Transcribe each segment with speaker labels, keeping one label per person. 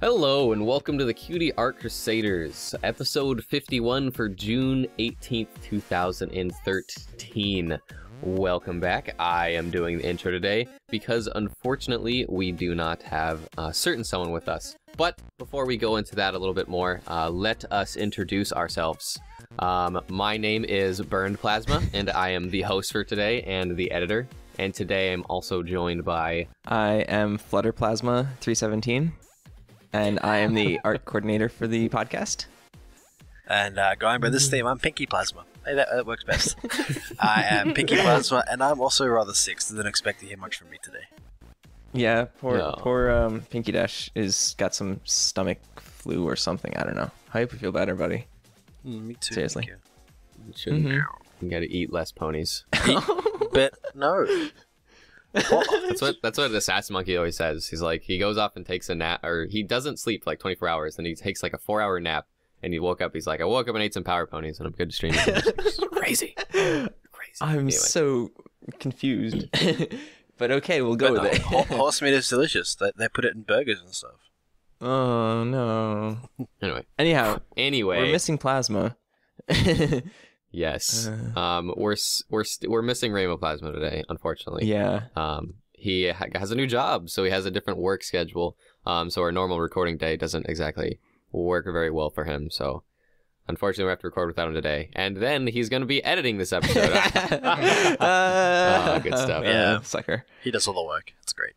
Speaker 1: Hello and welcome to the Cutie Art Crusaders, episode 51 for June 18th, 2013. Welcome back. I am doing the intro today because unfortunately we do not have a certain someone with us. But before we go into that a little bit more, uh, let us introduce ourselves. Um, my name is Burned Plasma and I am the host for today and the editor. And today I'm also joined by
Speaker 2: I am Flutter Plasma 317, and I am the art coordinator for the podcast.
Speaker 3: And uh, going by this theme, I'm Pinky Plasma. Hey, that, that works best. I am Pinky Plasma, and I'm also rather sick, so didn't expect to hear much from me today.
Speaker 2: Yeah, poor
Speaker 1: No.
Speaker 2: poor um, Pinkie Dash is got some stomach flu or something. I don't know. I hope you feel better, buddy.
Speaker 3: Mm, me too.
Speaker 2: Seriously.
Speaker 3: thank
Speaker 1: shouldn't
Speaker 2: Mhm.
Speaker 1: you gotta eat less ponies.
Speaker 3: you. But no.
Speaker 1: That's what that's what the Assassin Monkey always says. He's like he goes off and takes a nap, or he doesn't sleep for like 24 hours, then he takes like a four hour nap, and he woke up. He's like, I woke up and ate some power ponies, and I'm good to stream. crazy, crazy.
Speaker 2: I'm
Speaker 1: Anyway.
Speaker 2: so confused. but okay, we'll go
Speaker 3: But
Speaker 2: with it.
Speaker 3: horse meat is delicious. They, they put it in burgers and stuff.
Speaker 2: oh no.
Speaker 1: Anyway,
Speaker 2: Anyhow,
Speaker 1: anyway,
Speaker 2: we're missing plasma.
Speaker 1: Yes,
Speaker 2: Uh.
Speaker 1: um, we're we're st- we're missing Rainbow Plasma today, unfortunately.
Speaker 2: yeah.
Speaker 1: Um, he ha- has a new job, so he has a different work schedule. Um, so our normal recording day doesn't exactly work very well for him. So unfortunately, we have to record without him today. And then he's going to be editing this episode.
Speaker 2: uh,
Speaker 1: good stuff.
Speaker 3: Yeah.
Speaker 2: sucker.
Speaker 3: He does all the work. It's great.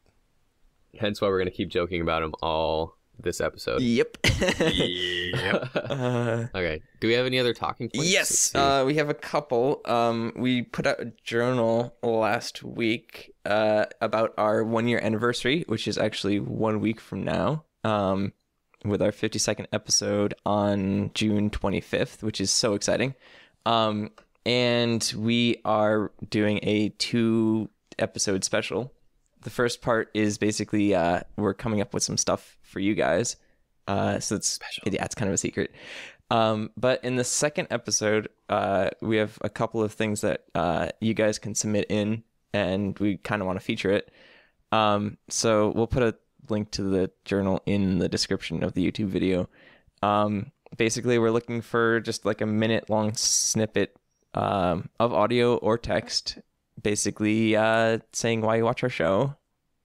Speaker 1: Hence why we're going to keep joking about him all this episode.
Speaker 2: Yep.
Speaker 3: Yep.
Speaker 2: uh,
Speaker 1: okay. Do we have any other talking points?
Speaker 2: Yes, uh, we have a couple. Um, we put out a journal last week uh, about our one year anniversary, which is actually one week from now. Um, with our 52nd episode on June 25th, which is so exciting. Um, and we are doing a two episode special. The first part is basically uh, we're coming up with some stuff for you guys. Uh, so it's yeah, it's kind of a secret. Um, but in the second episode, uh, we have a couple of things that uh, you guys can submit in, and we kind of want to feature it. Um, so we'll put a link to the journal in the description of the YouTube video. Um, basically, we're looking for just like a minute long snippet um, of audio or text, basically uh, saying why you watch our show.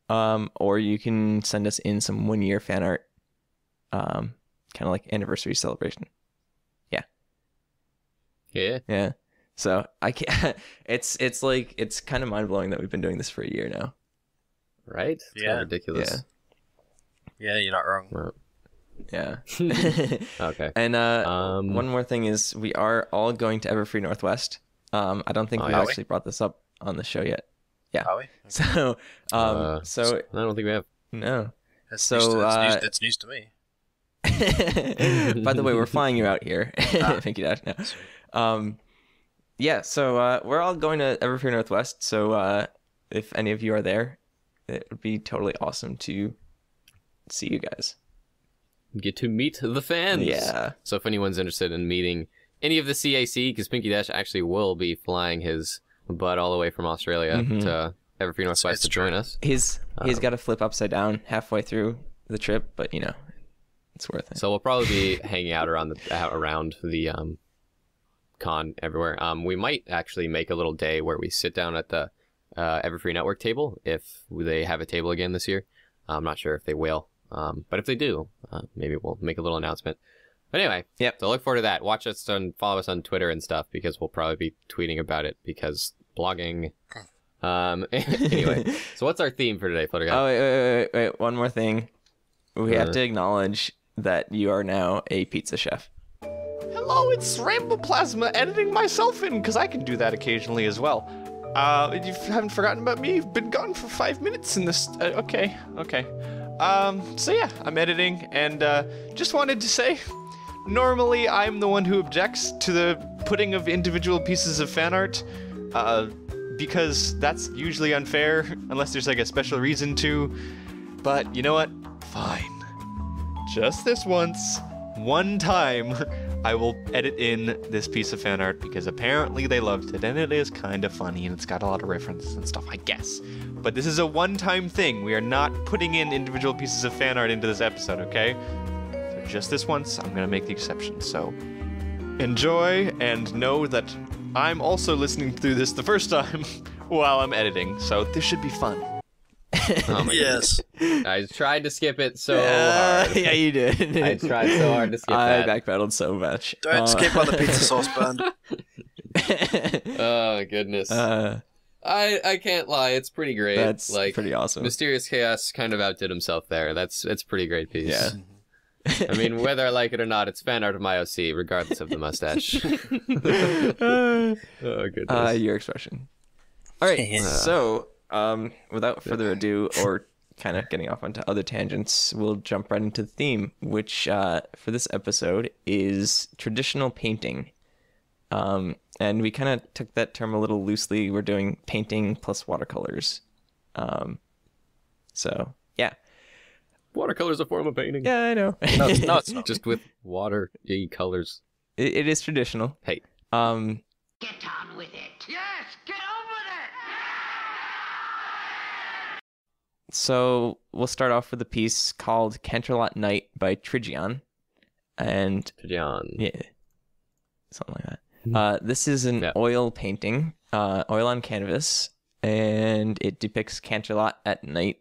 Speaker 2: Um, or you can send us in some one year fan art, um, kind of like anniversary celebration.
Speaker 1: yeah.
Speaker 2: Yeah. Yeah. So I can't. It's it's like it's kind of mind blowing that we've been doing this for a year now.
Speaker 1: Right? It's
Speaker 3: Yeah.
Speaker 1: ridiculous.
Speaker 3: Yeah, you're not wrong.
Speaker 1: Well,
Speaker 2: Yeah.
Speaker 1: okay.
Speaker 2: and uh,
Speaker 1: Um,
Speaker 2: one more thing is we are all going to Everfree Northwest. Um, I don't think
Speaker 1: Oh,
Speaker 2: we
Speaker 1: yeah.
Speaker 2: actually brought this up on the show yet.
Speaker 3: Are we?
Speaker 2: So um,
Speaker 1: uh,
Speaker 2: so
Speaker 1: I don't think we have.
Speaker 2: no.
Speaker 3: That's
Speaker 2: So,
Speaker 3: news to, that's,
Speaker 2: uh,
Speaker 3: news, that's news to me.
Speaker 2: By the way, we're flying you out here. Thank you, Dash. No. Um, yeah, so uh, we're all going to Everfree Northwest. So uh, if any of you are there, it would be totally awesome to see you guys.
Speaker 1: Get to meet the fans.
Speaker 2: Yeah.
Speaker 1: So if anyone's interested in meeting any of the CAC, because Pinkie Dash actually will be flying his butt all the way from Australia
Speaker 2: Mhm.
Speaker 1: to Everfree Northwest
Speaker 3: it's
Speaker 1: to join us.
Speaker 2: He's he's
Speaker 1: Um,
Speaker 2: got to flip upside down halfway through the trip, but you know, it's worth it.
Speaker 1: So we'll probably be hanging out around the around the um, con everywhere. Um, we might actually make a little day where we sit down at the uh, Everfree Network table if they have a table again this year. I'm not sure if they will, um, but if they do, uh, maybe we'll make a little announcement. But anyway,
Speaker 2: Yep.
Speaker 1: So look forward to that. Watch us and follow us on Twitter and stuff because we'll probably be tweeting about it because blogging. Um. anyway, so what's our theme for today, Flutter Guy?
Speaker 2: oh wait, wait, wait, wait, wait, one more thing. We have
Speaker 1: Uh.
Speaker 2: to acknowledge that you are now a pizza chef.
Speaker 4: Hello, it's Rainbow Plasma editing myself in because I can do that occasionally as well. Uh, you haven't forgotten about me? You've been gone for five minutes in this. Uh, okay, okay. Um, so yeah, I'm editing and uh, just wanted to say normally I'm the one who objects to the putting of individual pieces of fan art uh, because that's usually unfair unless there's like a special reason to. But you know what? Fine. Just this once, one time, I will edit in this piece of fan art because apparently they loved it and it is kind of funny and it's got a lot of references and stuff, I guess. But this is a one time thing. We are not putting in individual pieces of fan art into this episode, okay? So just this once, I'm going to make the exception. So enjoy and know that I'm also listening through this the first time while I'm editing. So this should be fun.
Speaker 1: Oh my
Speaker 3: Yes.
Speaker 1: goodness. I tried to skip it so
Speaker 2: Uh,
Speaker 1: hard.
Speaker 2: yeah, you did.
Speaker 1: I tried so hard to skip
Speaker 2: I
Speaker 1: that.
Speaker 2: backpedaled so much.
Speaker 3: Don't
Speaker 2: Uh,
Speaker 3: skip on the pizza sauce burned.
Speaker 1: Oh goodness.
Speaker 2: uh,
Speaker 1: I I can't lie. It's pretty great.
Speaker 2: that's
Speaker 1: like
Speaker 2: pretty awesome.
Speaker 1: Mysterious Chaos kind of outdid himself there. That's it's a pretty great piece.
Speaker 2: Yeah.
Speaker 1: I mean, whether I like it or not, it's fan art of my OC, regardless of the mustache. Oh goodness.
Speaker 2: uh, your expression. All right.
Speaker 3: Yeah.
Speaker 2: So, um, without further ado, or kind of getting off onto other tangents, we'll jump right into the theme, which uh, for this episode is traditional painting. Um, and we kind of took that term a little loosely. We're doing painting plus watercolors. Um, so yeah,
Speaker 1: Watercolor's a form of painting.
Speaker 2: yeah, I know.
Speaker 3: No, it's, no, it's not.
Speaker 1: Just with water colors.
Speaker 2: it, it is traditional.
Speaker 1: Hey.
Speaker 2: Um,
Speaker 5: Get on with it. Yes, get on with it.
Speaker 2: so we'll start off with a piece called Canterlot Night by Trigion. And
Speaker 1: John.
Speaker 2: yeah, something like that. Uh, this is an
Speaker 1: Yeah.
Speaker 2: oil painting, uh, oil on canvas, and it depicts Canterlot at night.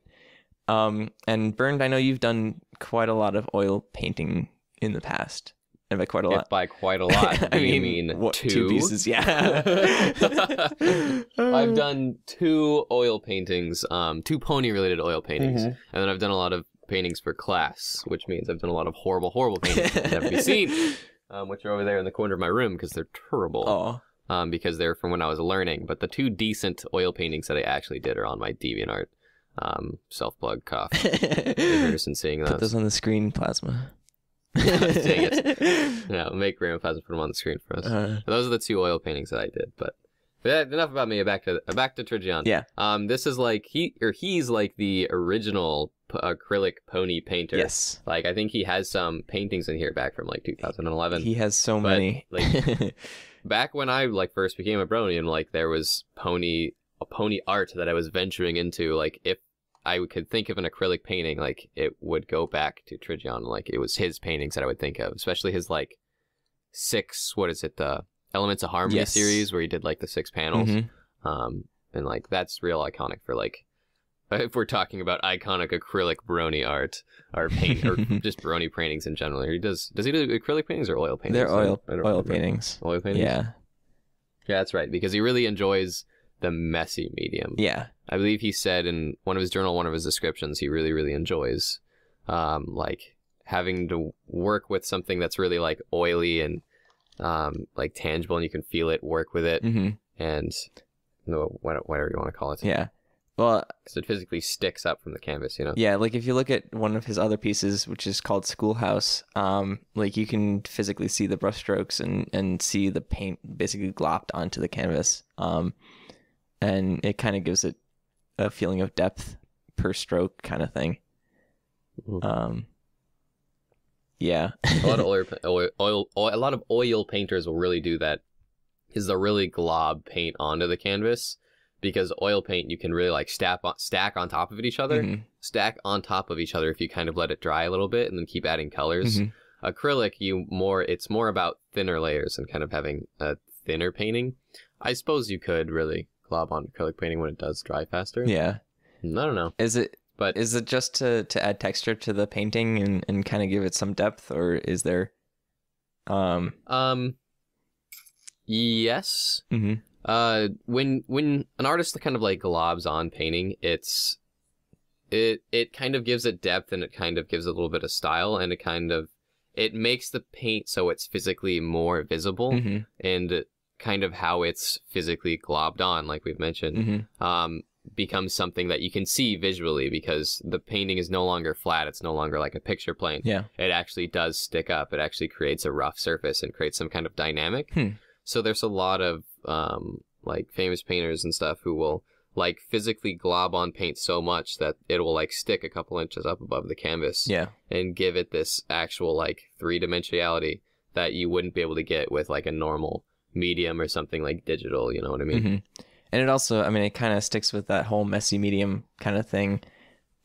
Speaker 2: Um, and Burned, I know you've done quite a lot of oil painting in the past. And by quite a
Speaker 1: If
Speaker 2: lot,
Speaker 1: by quite a lot,
Speaker 2: I mean,
Speaker 1: mean
Speaker 2: what,
Speaker 1: two?
Speaker 2: two pieces, yeah.
Speaker 1: I've done two oil paintings, um, two pony-related oil paintings,
Speaker 2: Mm-hmm.
Speaker 1: and then I've done a lot of paintings for class, which means I've done a lot of horrible, horrible paintings that never be seen, um, which are over there in the corner of my room because they're terrible.
Speaker 2: Oh,
Speaker 1: um, because they're from when I was learning. But the two decent oil paintings that I actually did are on my DeviantArt. Um, self plug cough. If you're interested in seeing
Speaker 2: Put
Speaker 1: those.
Speaker 2: those on the screen, Plasma.
Speaker 1: Dang it. Yeah, make Graham Plasma put them on the screen for us.
Speaker 2: Uh,
Speaker 1: Those are the two oil paintings that I did. But but yeah, enough about me. Back to back to Trigion.
Speaker 2: Yeah.
Speaker 1: Um, this is like he or he's like the original p- acrylic pony painter.
Speaker 2: yes.
Speaker 1: Like I think he has some paintings in here back from like 2011.
Speaker 2: He has so
Speaker 1: but,
Speaker 2: many.
Speaker 1: like, back when I like first became a brony and like there was pony a pony art that I was venturing into like if I could think of an acrylic painting like it would go back to Trigion like it was his paintings that I would think of especially his like six what is it the Elements of Harmony
Speaker 2: Yes.
Speaker 1: series where he did like the six panels
Speaker 2: Mhm.
Speaker 1: um and like that's real iconic for like if we're talking about iconic acrylic brony art or paint or just brony paintings in general he does does he do acrylic paintings or oil paintings
Speaker 2: They're oil oil
Speaker 1: remember.
Speaker 2: paintings.
Speaker 1: Oil paintings?
Speaker 2: Yeah.
Speaker 1: Yeah, that's right. Because he really enjoys the messy medium.
Speaker 2: Yeah.
Speaker 1: I believe he said in one of his journal, one of his descriptions, he really, really enjoys, um, like having to work with something that's really like oily and, um, like tangible, and you can feel it, work with it,
Speaker 2: hmm
Speaker 1: and no, what- whatever you want to call it,
Speaker 2: Yeah. Well,
Speaker 1: it physically sticks up from the canvas. You know.
Speaker 2: yeah, like if you look at one of his other pieces, which is called Schoolhouse, um, like you can physically see the brushstrokes and and see the paint basically glopped onto the canvas. Um, and it kind of gives it a feeling of depth per stroke kind of thing.
Speaker 1: Mhm.
Speaker 2: Um, yeah.
Speaker 1: a lot of oil, oil, oil, oil, a lot of oil painters will really do that. Is they'll really glob paint onto the canvas because oil paint you can really like stack on, stack on top of each other,
Speaker 2: Mhm.
Speaker 1: stack on top of each other if you kind of let it dry a little bit and then keep adding colors.
Speaker 2: Mhm.
Speaker 1: Acrylic, you more it's more about thinner layers and kind of having a thinner painting. I suppose you could really glob on acrylic painting when it does dry faster.
Speaker 2: Yeah.
Speaker 1: I don't know,
Speaker 2: Is it
Speaker 1: but
Speaker 2: is it just to to add texture to the painting and and kind of give it some depth, or is there? Um.
Speaker 1: um, yes.
Speaker 2: mhm.
Speaker 1: Uh, when when an artist kind of like globs on painting, it's it it kind of gives it depth and it kind of gives it a little bit of style and it kind of it makes the paint so it's physically more visible
Speaker 2: Mhm.
Speaker 1: and kind of how it's physically globbed on, like we've mentioned,
Speaker 2: Mhm.
Speaker 1: um, becomes something that you can see visually because the painting is no longer flat. It's no longer like a picture plane
Speaker 2: Yeah.
Speaker 1: it actually does stick up. It actually creates a rough surface and creates some kind of dynamic.
Speaker 2: Hmm.
Speaker 1: So there's a lot of um, like famous painters and stuff who will like physically glob on paint so much that it will like stick a couple inches up above the canvas
Speaker 2: Yeah.
Speaker 1: and give it this actual like three dimensionality that you wouldn't be able to get with like a normal medium or something like digital. You know what I mean?
Speaker 2: Mhm. And it also, I mean, it kind of sticks with that whole messy medium kind of thing.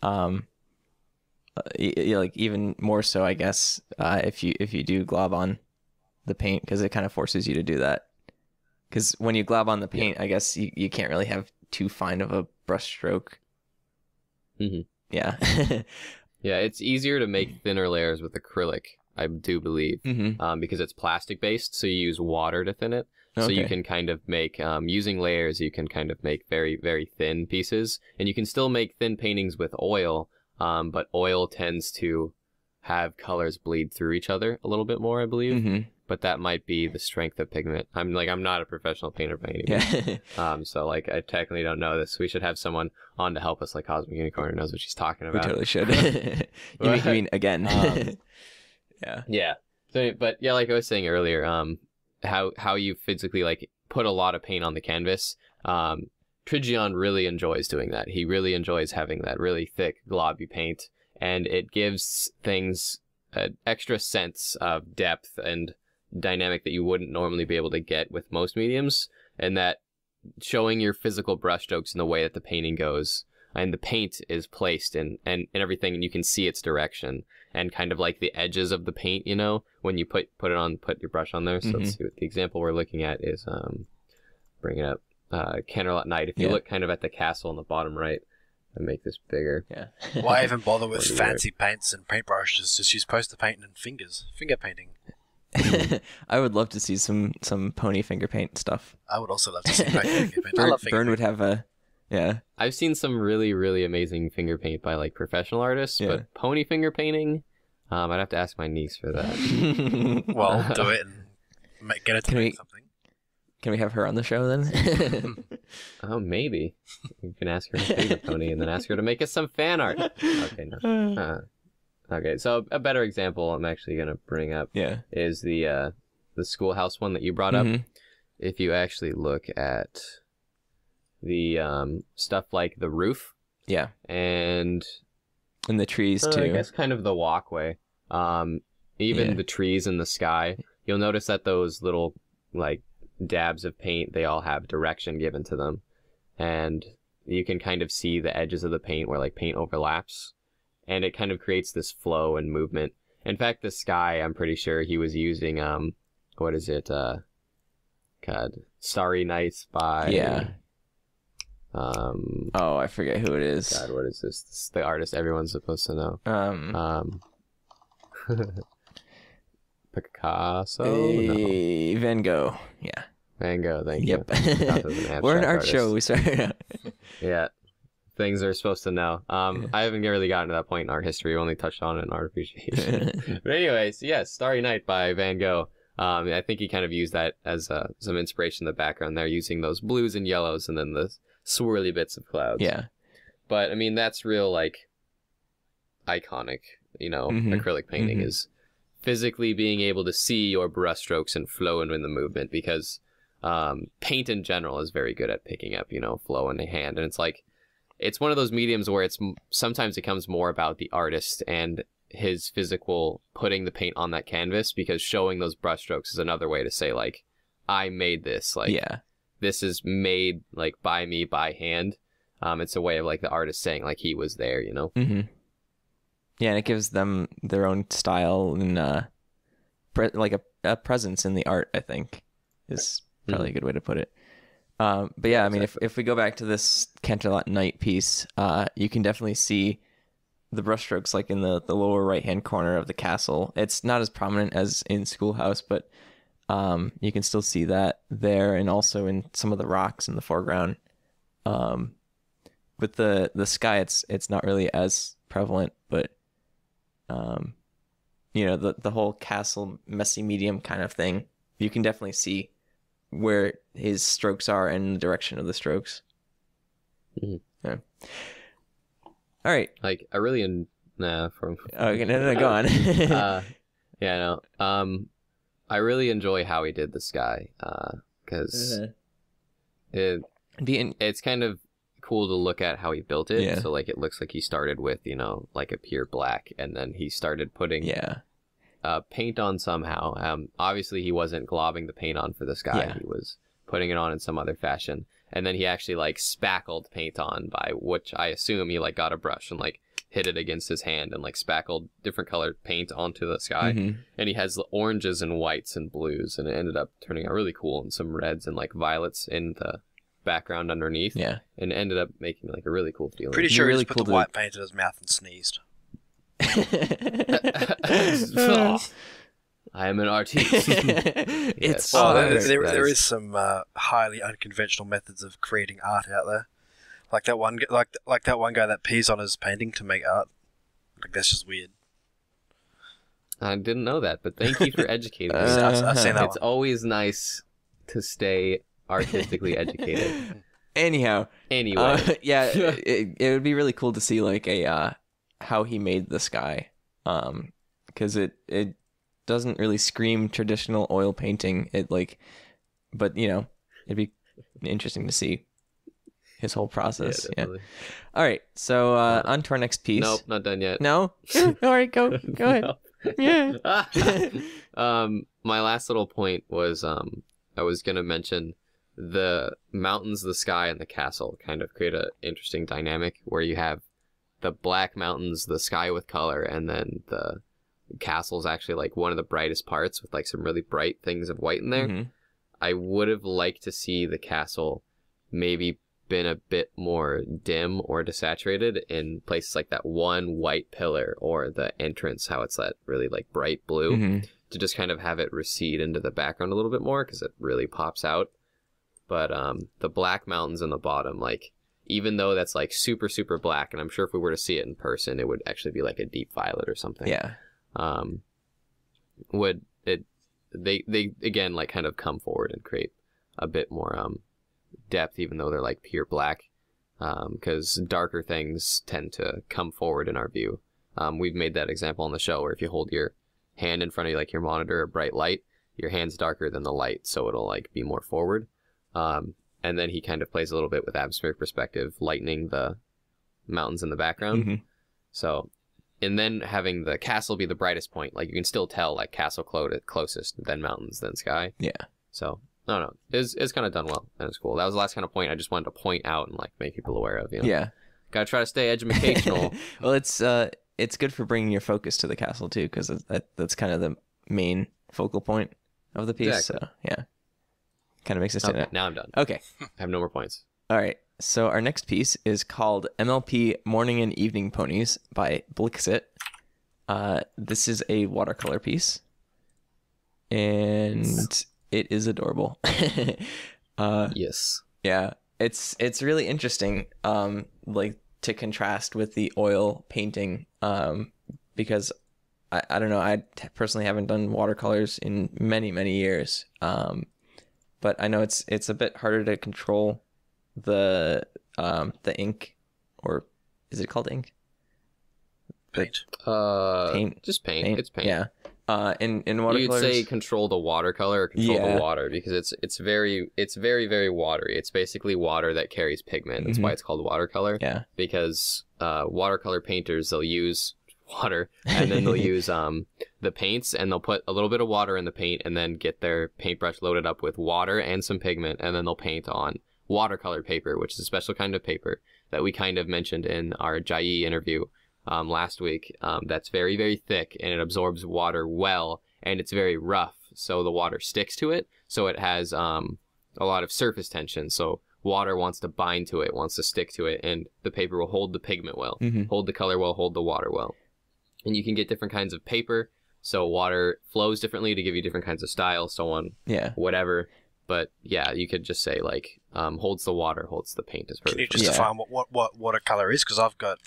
Speaker 2: Um, like even more so, I guess, uh, if you if you do glob on the paint, because it kind of forces you to do that. Because when you glob on the paint, I guess you, you can't really have too fine of a brush stroke.
Speaker 1: Mhm.
Speaker 2: Yeah.
Speaker 1: Yeah, it's easier to make thinner layers with acrylic, I do believe,
Speaker 2: mm-hmm.
Speaker 1: um, because it's plastic based, so you use water to thin it. So you can kind of make um, using layers. You can kind of make very very thin pieces, and you can still make thin paintings with oil. Um, but oil tends to have colors bleed through each other a little bit more, I believe.
Speaker 2: hmm
Speaker 1: But that might be the strength of pigment. I'm like I'm not a professional painter by any means.
Speaker 2: Yeah.
Speaker 1: Um, so like I technically don't know this. We should have someone on to help us, like Cosmic Unicorn, who knows what she's talking about.
Speaker 2: we totally should. you, mean, you mean again? Yeah.
Speaker 1: Yeah. So, but yeah, like I was saying earlier, um, how how you physically like put a lot of paint on the canvas. Um, Trigion really enjoys doing that. He really enjoys having that really thick, globby paint, and it gives things an extra sense of depth and dynamic that you wouldn't normally be able to get with most mediums, and that showing your physical brushstrokes in the way that the painting goes and the paint is placed and, and, and everything and you can see its direction and kind of like the edges of the paint you know when you put put it on put your brush on there so let's see what the example we're looking at is um bring it up uh Canterlot Night if you
Speaker 2: Yeah.
Speaker 1: look kind of at the castle in the bottom right and make this bigger
Speaker 2: Yeah.
Speaker 3: Why even bother with
Speaker 1: Pretty
Speaker 3: fancy paints and paintbrushes? Just use poster paint and fingers. Finger painting.
Speaker 2: I would love to see some some pony finger paint stuff.
Speaker 3: I would also love to see paint. finger paint. I
Speaker 2: Burn,
Speaker 3: love finger
Speaker 2: Burn
Speaker 3: paint.
Speaker 2: would have a yeah.
Speaker 1: I've seen some really really amazing finger paint by like professional artists
Speaker 2: Yeah.
Speaker 1: but pony finger painting um I'd have to ask my niece for that
Speaker 3: Well, do it and get it to
Speaker 2: Can
Speaker 3: make
Speaker 2: we-
Speaker 3: something.
Speaker 2: Can we have her on the show then?
Speaker 1: oh maybe you can ask her to paint a pony and then ask her to make us some fan art okay no Uh, okay, so a better example I'm actually gonna bring up
Speaker 2: yeah.
Speaker 1: is the uh, the schoolhouse one that you brought up.
Speaker 2: Mhm.
Speaker 1: If you actually look at the um, stuff like the roof
Speaker 2: Yeah.
Speaker 1: and
Speaker 2: And the trees
Speaker 1: uh,
Speaker 2: too.
Speaker 1: I guess kind of the walkway, um, even
Speaker 2: Yeah.
Speaker 1: the trees in the sky, you'll notice that those little like dabs of paint they all have direction given to them, and you can kind of see the edges of the paint where like paint overlaps, and it kind of creates this flow and movement. In fact, the sky, I'm pretty sure he was using um, what is it? Uh, God, Starry Nights by
Speaker 2: Yeah.
Speaker 1: Um,
Speaker 2: Oh, I forget who it is.
Speaker 1: God, what is this? this is the artist everyone's supposed to know.
Speaker 2: Um.
Speaker 1: Um, Picasso? No.
Speaker 2: Van Gogh. Yeah.
Speaker 1: Van Gogh, thank
Speaker 2: Yep.
Speaker 1: you. An
Speaker 2: We're an art show. We started out.
Speaker 1: Yeah. Things are supposed to know. Um, I haven't really gotten to that point in art history. We only touched on it in art appreciation. but anyways, yes, Starry Night by Van Gogh. Um, I think he kind of used that as uh, some inspiration in the background there, using those blues and yellows and then the swirly bits of clouds.
Speaker 2: yeah.
Speaker 1: But I mean, that's real like iconic, you know,
Speaker 2: Mhm.
Speaker 1: acrylic painting
Speaker 2: Mhm.
Speaker 1: is physically being able to see your brushstrokes and flow in the movement because um, paint in general is very good at picking up, you know, flow in the hand. And it's like, it's one of those mediums where it's sometimes it comes more about the artist and his physical putting the paint on that canvas because showing those brushstrokes is another way to say, like, I made this. Like,
Speaker 2: yeah.
Speaker 1: This is made like by me by hand. Um, it's a way of like the artist saying like he was there, you know.
Speaker 2: hmm Yeah, and it gives them their own style and uh, pre- like a, a presence in the art. I think is probably a good way to put it. Um, but yeah, I mean, if if we go back to this Canterlot Night piece, uh, you can definitely see the brushstrokes like in the the lower right hand corner of the castle. It's not as prominent as in Schoolhouse, but um, you can still see that there, and also in some of the rocks in the foreground. Um, with the the sky, it's it's not really as prevalent, but um, you know the the whole castle messy medium kind of thing. You can definitely see where his strokes are and the direction of the strokes.
Speaker 1: Mhm.
Speaker 2: Yeah. All right.
Speaker 1: Like I really en- nah from
Speaker 2: Okay. No, no, no, go on.
Speaker 1: uh, yeah no um I really enjoy how he did the sky because
Speaker 2: Uh-huh.
Speaker 1: it
Speaker 2: the
Speaker 1: it's kind of cool to look at how he built it.
Speaker 2: Yeah.
Speaker 1: So like it looks like he started with you know like a pure black and then he started putting
Speaker 2: yeah.
Speaker 1: uh, paint on somehow. Um, obviously, he wasn't globbing the paint on for this guy.
Speaker 2: Yeah.
Speaker 1: He was putting it on in some other fashion. And then he actually like spackled paint on by which I assume he like got a brush and like hit it against his hand and like spackled different colored paint onto the sky.
Speaker 2: Mhm.
Speaker 1: And he has the oranges and whites and blues, and it ended up turning out really cool and some reds and like violets in the background underneath.
Speaker 2: Yeah.
Speaker 1: And it ended up making like a really cool feeling.
Speaker 3: Pretty
Speaker 2: It'd be
Speaker 3: sure he
Speaker 2: really
Speaker 3: just put
Speaker 2: cool
Speaker 3: the white paint in his mouth and sneezed.
Speaker 1: I am an artiste.
Speaker 2: it's
Speaker 1: Oh, that
Speaker 3: there,
Speaker 1: is-
Speaker 3: there, there
Speaker 1: is-
Speaker 3: is some uh, highly unconventional methods of creating art out there. Like that one, like like that one guy that pees on his painting to make art. Like that's just weird.
Speaker 1: I didn't know that, but thank you for educating me.
Speaker 2: Uh,
Speaker 3: I've, I've seen that
Speaker 1: it's
Speaker 3: one.
Speaker 1: always nice to stay artistically educated.
Speaker 2: Anyhow,
Speaker 1: Anyway,
Speaker 2: uh, yeah, it, it would be really cool to see like a uh, how he made the sky, um, because it it doesn't really scream traditional oil painting. It like, but you know, it'd be interesting to see his whole process. Yeah.
Speaker 1: definitely.
Speaker 2: All right, so uh, on to our next piece.
Speaker 1: Nope, not done yet.
Speaker 2: No. All right, go go ahead. Yeah.
Speaker 1: um, my last little point was um, I was gonna mention the mountains, the sky, and the castle kind of create a interesting dynamic where you have the black mountains, the sky with color, and then the castle is actually like one of the brightest parts with like some really bright things of white in there.
Speaker 2: Mhm.
Speaker 1: I would have liked to see the castle maybe been a bit more dim or desaturated in places like that one white pillar or the entrance, how it's that really like bright blue,
Speaker 2: Mhm.
Speaker 1: to just kind of have it recede into the background a little bit more because it really pops out. But um, the black mountains in the bottom, like even though that's like super super black, and I'm sure if we were to see it in person, it would actually be like a deep violet or something
Speaker 2: Yeah.
Speaker 1: um, would it they they again like kind of come forward and create a bit more um depth even though they're like pure black because darker things tend to come forward in our view um, we've made that example on the show where if you hold your hand in front of you like your monitor a bright light your hand's darker than the light so it'll like be more forward um, and then he kind of plays a little bit with atmospheric perspective lightening the mountains in the background
Speaker 2: Mhm.
Speaker 1: so, and then having the castle be the brightest point, like you can still tell like castle clo- closest, then mountains, then sky.
Speaker 2: Yeah.
Speaker 1: So, I don't. It's, it's kind of done well, and it's cool. That was the last kind of point I just wanted to point out and like make people aware of. You know?
Speaker 2: Yeah.
Speaker 1: Gotta try to stay educational.
Speaker 2: well, it's uh, it's good for bringing your focus to the castle too, because that that's kind of the main focal point of the piece.
Speaker 1: Exactly.
Speaker 2: So yeah, kind of makes it stand
Speaker 1: okay,
Speaker 2: out.
Speaker 1: now I'm done.
Speaker 2: Okay.
Speaker 1: I have no more points.
Speaker 2: All right. So our next piece is called MLP Morning and Evening Ponies by Blixit. Uh, this is a watercolor piece, and it is adorable. uh,
Speaker 1: Yes.
Speaker 2: yeah, it's it's really interesting. Um, like to contrast with the oil painting. Um, because I, I don't know. I personally haven't done watercolors in many many years. Um, but I know it's it's a bit harder to control the um the ink, or is it called ink?
Speaker 3: Paint.
Speaker 1: Uh,
Speaker 2: Paint.
Speaker 1: Just paint. It's paint.
Speaker 2: Yeah. Uh, in in
Speaker 1: You'd say control the watercolor or control
Speaker 2: Yeah.
Speaker 1: the water because it's it's very it's very very watery. It's basically water that carries pigment. That's why
Speaker 2: Mhm.
Speaker 1: it's called watercolor.
Speaker 2: yeah.
Speaker 1: because uh, watercolor painters they'll use water and then they'll use um, the paints and they'll put a little bit of water in the paint and then get their paintbrush loaded up with water and some pigment and then they'll paint on watercolor paper which is a special kind of paper that we kind of mentioned in our Jai interview um, last week um, that's very very thick and it absorbs water well and it's very rough so the water sticks to it so it has um, a lot of surface tension so water wants to bind to it wants to stick to it and the paper will hold the pigment well
Speaker 2: Mhm.
Speaker 1: hold the color well hold the water well and you can get different kinds of paper so water flows differently to give you different kinds of style so on
Speaker 2: Yeah.
Speaker 1: whatever but yeah you could just say like um, holds the water holds the paint as
Speaker 3: Can you
Speaker 1: perfect
Speaker 3: just
Speaker 2: Yeah.
Speaker 3: define what, what, what watercolor is? Because I've got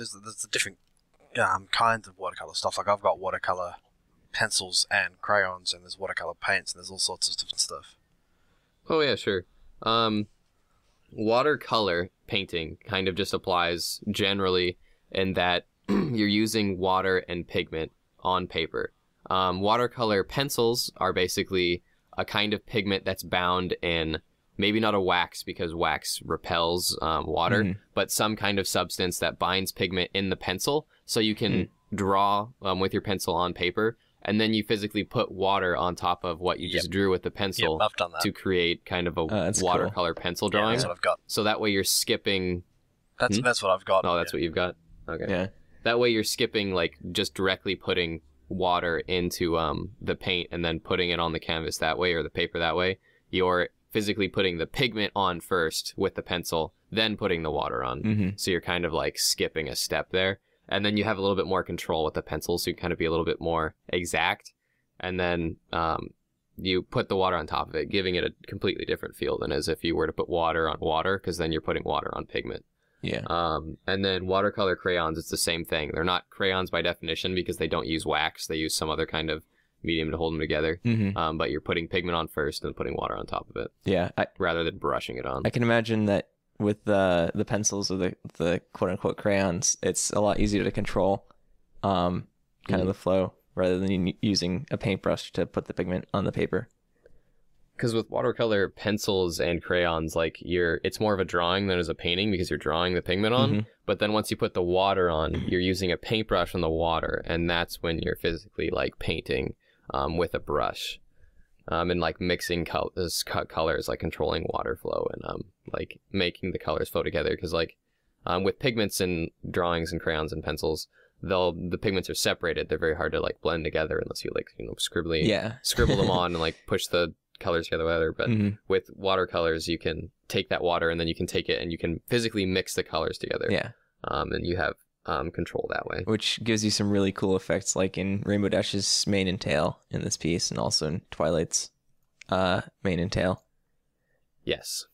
Speaker 3: there's there's the different um, kinds of watercolor stuff. Like I've got watercolor pencils and crayons, and there's watercolor paints, and there's all sorts of different stuff.
Speaker 1: Oh yeah, sure. Um, watercolor painting kind of just applies generally in that you're using water and pigment on paper. Um, watercolor pencils are basically a kind of pigment that's bound in maybe not a wax because wax repels um, water,
Speaker 2: Mhm.
Speaker 1: but some kind of substance that binds pigment in the pencil, so you can draw um, with your pencil on paper and then you physically put water on top of what you
Speaker 3: Yep.
Speaker 1: just drew with the pencil
Speaker 3: I've done that.
Speaker 1: to create kind of a
Speaker 2: Oh, that's cool.
Speaker 1: watercolor pencil
Speaker 3: Yeah,
Speaker 1: drawing.
Speaker 3: that's what I've got.
Speaker 1: So that way you're skipping.
Speaker 3: That's
Speaker 1: Hmm?
Speaker 3: that's what I've got.
Speaker 1: Oh, that's
Speaker 3: yeah.
Speaker 1: what you've got. Okay.
Speaker 2: Yeah.
Speaker 1: That way you're skipping like just directly putting water into um the paint and then putting it on the canvas that way or the paper that way. You're physically putting the pigment on first with the pencil, then putting the water on.
Speaker 2: hmm
Speaker 1: So you're kind of like skipping a step there. And then you have a little bit more control with the pencil, so you kind of be a little bit more exact. And then um, you put the water on top of it, giving it a completely different feel than as if you were to put water on water, because then you're putting water on pigment.
Speaker 2: Yeah.
Speaker 1: Um, and then watercolor crayons, it's the same thing. They're not crayons by definition because they don't use wax. They use some other kind of medium to hold them together.
Speaker 2: hmm
Speaker 1: Um, but you're putting pigment on first and putting water on top of it
Speaker 2: Yeah. I,
Speaker 1: rather than brushing it on.
Speaker 2: I can imagine that with the the pencils or the the quote unquote crayons, it's a lot easier to control, um, kind of the flow rather than using a paintbrush to put the pigment on the paper.
Speaker 1: because with watercolor pencils and crayons like you're it's more of a drawing than as a painting because you're drawing the pigment on
Speaker 2: Mhm.
Speaker 1: but then once you put the water on you're using a paintbrush on the water and that's when you're physically like painting um, with a brush um, and like mixing colors colors like controlling water flow and um, like making the colors flow together because like um, with pigments and drawings and crayons and pencils they'll the pigments are separated they're very hard to like blend together unless you like you know scribbly
Speaker 2: Yeah.
Speaker 1: scribble them on and like push the colors together. But
Speaker 2: Mhm.
Speaker 1: with watercolors, you can take that water and then you can take it and you can physically mix the colors together.
Speaker 2: Yeah.
Speaker 1: Um, and you have um, control that way.
Speaker 2: Which gives you some really cool effects, like in Rainbow Dash's mane and tail in this piece, and also in Twilight's uh, mane and tail.
Speaker 1: Yes.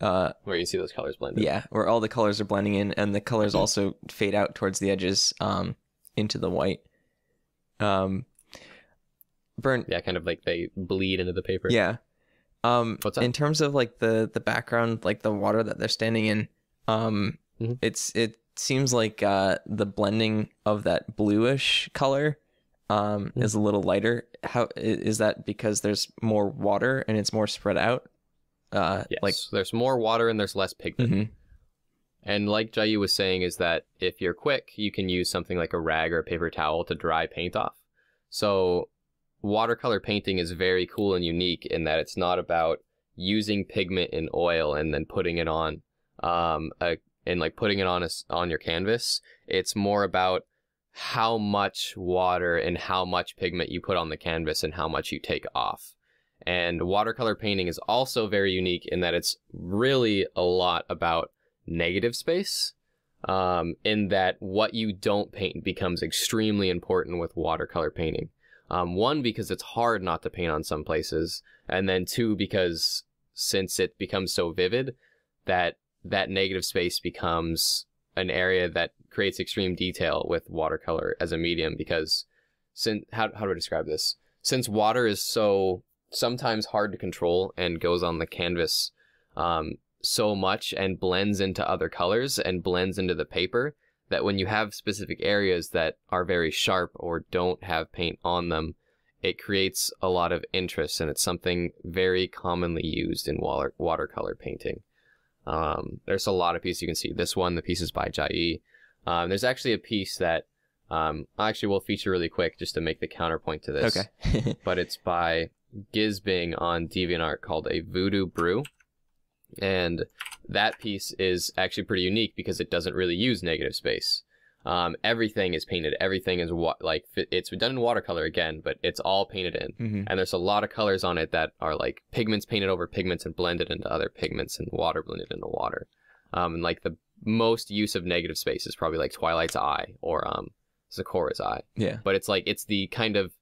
Speaker 2: Uh,
Speaker 1: Where you see those colors blended.
Speaker 2: yeah, where all the colors are blending in, and the colors
Speaker 1: Mhm.
Speaker 2: also fade out towards the edges um, into the white. Um, Burn,
Speaker 1: Yeah, kind of like they bleed into the paper.
Speaker 2: Yeah. Um
Speaker 1: What's that?
Speaker 2: in terms of like the the background, like the water that they're standing in, um
Speaker 1: Mhm.
Speaker 2: it's it seems like uh the blending of that bluish color um
Speaker 1: Mhm.
Speaker 2: is a little lighter. How is that because there's more water and it's more spread out? Uh
Speaker 1: Yes.
Speaker 2: like
Speaker 1: there's more water and there's less pigment.
Speaker 2: mhm.
Speaker 1: And like Jayu was saying, is that if you're quick, you can use something like a rag or a paper towel to dry paint off. So watercolor painting is very cool and unique in that it's not about using pigment in oil and then putting it on, um, a, and like putting it on a on your canvas. It's more about how much water and how much pigment you put on the canvas and how much you take off. And watercolor painting is also very unique in that it's really a lot about negative space um, in that what you don't paint becomes extremely important with watercolor painting. Um, one, because it's hard not to paint on some places, and then two, because since it becomes so vivid, that that negative space becomes an area that creates extreme detail with watercolor as a medium. Because, since how how do I describe this? Since water is so sometimes hard to control and goes on the canvas um, so much and blends into other colors and blends into the paper that when you have specific areas that are very sharp or don't have paint on them, it creates a lot of interest and it's something very commonly used in water watercolor painting. Um, there's a lot of pieces you can see. This one, the piece is by Jai. Um, there's actually a piece that um, I actually will feature really quick just to make the counterpoint to this
Speaker 2: Okay.
Speaker 1: but it's by Gizbing on DeviantArt called a Voodoo Brew. And that piece is actually pretty unique because it doesn't really use negative space. Um, everything is painted. Everything is wa- like it's done in watercolor again, but it's all painted in.
Speaker 2: Mhm.
Speaker 1: And there's a lot of colors on it that are like pigments painted over pigments and blended into other pigments and water blended into water. Um, and like the most use of negative space is probably like Twilight's Eye or um, Zecora's Eye
Speaker 2: Yeah.
Speaker 1: but it's like it's the kind of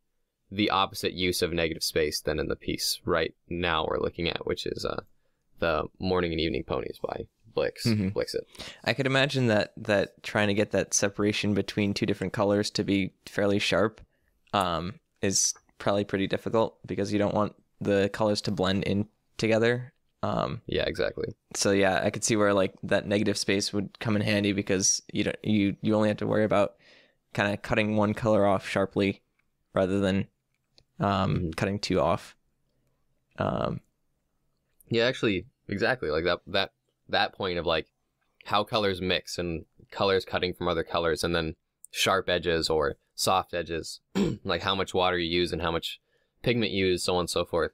Speaker 1: the opposite use of negative space than in the piece right now we're looking at, which is uh, the Morning and Evening Ponies by Blix.
Speaker 2: Mhm.
Speaker 1: Blixit.
Speaker 2: I could imagine that that trying to get that separation between two different colors to be fairly sharp um, is probably pretty difficult because you don't want the colors to blend in together. Um,
Speaker 1: Yeah, exactly.
Speaker 2: so yeah, I could see where like that negative space would come in handy because you don't you you only have to worry about kind of cutting one color off sharply rather than um,
Speaker 1: Mhm.
Speaker 2: cutting two off. Um,
Speaker 1: Yeah, actually, exactly. Like that that that point of like how colors mix and colors cutting from other colors, and then sharp edges or soft edges, like how much water you use and how much pigment you use, so on and so forth.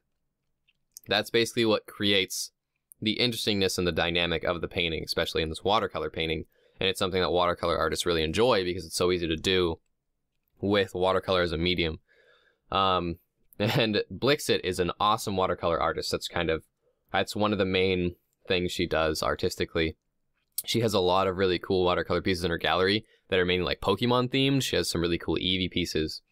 Speaker 1: That's basically what creates the interestingness and the dynamic of the painting, especially in this watercolor painting. And it's something that watercolor artists really enjoy because it's so easy to do with watercolor as a medium. Um, and Blixit is an awesome watercolor artist. That's kind of that's one of the main things she does artistically. She has a lot of really cool watercolor pieces in her gallery that are mainly like Pokemon themed. She has some really cool Eevee pieces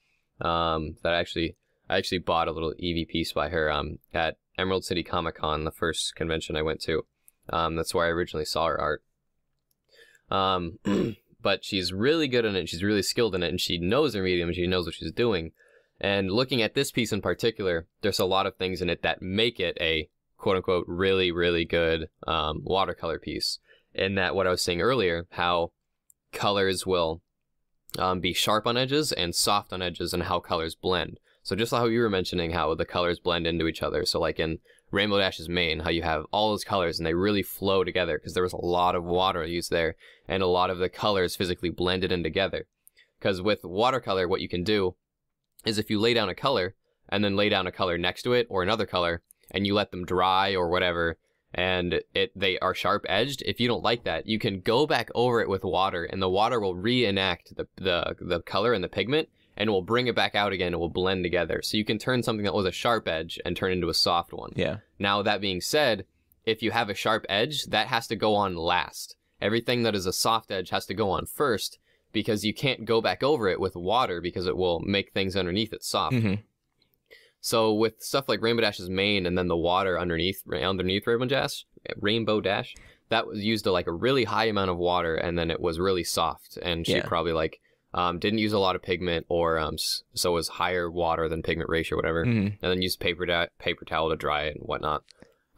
Speaker 1: um, that I actually I actually bought a little Eevee piece by her um, at Emerald City Comic Con, the first convention I went to. Um, that's where I originally saw her art. Um, but she's really good in it. She's really skilled in it, and she knows her medium. She knows what she's doing. And looking at this piece in particular, there's a lot of things in it that make it a quote unquote really really good um, watercolor piece. In that, what I was saying earlier, how colors will um, be sharp on edges and soft on edges, and how colors blend. So just how you were mentioning how the colors blend into each other. So like in Rainbow Dash's mane, how you have all those colors and they really flow together because there was a lot of water used there and a lot of the colors physically blended in together. Because with watercolor, what you can do is if you lay down a color and then lay down a color next to it or another color and you let them dry or whatever and it they are sharp edged if you don't like that you can go back over it with water and the water will reenact the the, the color and the pigment and it will bring it back out again. It will blend together. So you can turn something that was a sharp edge and turn into a soft one.
Speaker 2: Yeah.
Speaker 1: Now, that being said, if you have a sharp edge, that has to go on last. Everything that is a soft edge has to go on first because you can't go back over it with water because it will make things underneath it soft.
Speaker 2: hmm
Speaker 1: So with stuff like Rainbow Dash's mane and then the water underneath underneath Rainbow Dash, Rainbow Dash, that was used to like a really high amount of water and then it was really soft and she
Speaker 2: Yeah.
Speaker 1: probably like um, didn't use a lot of pigment or um, so was higher water than pigment ratio whatever
Speaker 2: hmm
Speaker 1: and then used paper da- paper towel to dry it and whatnot.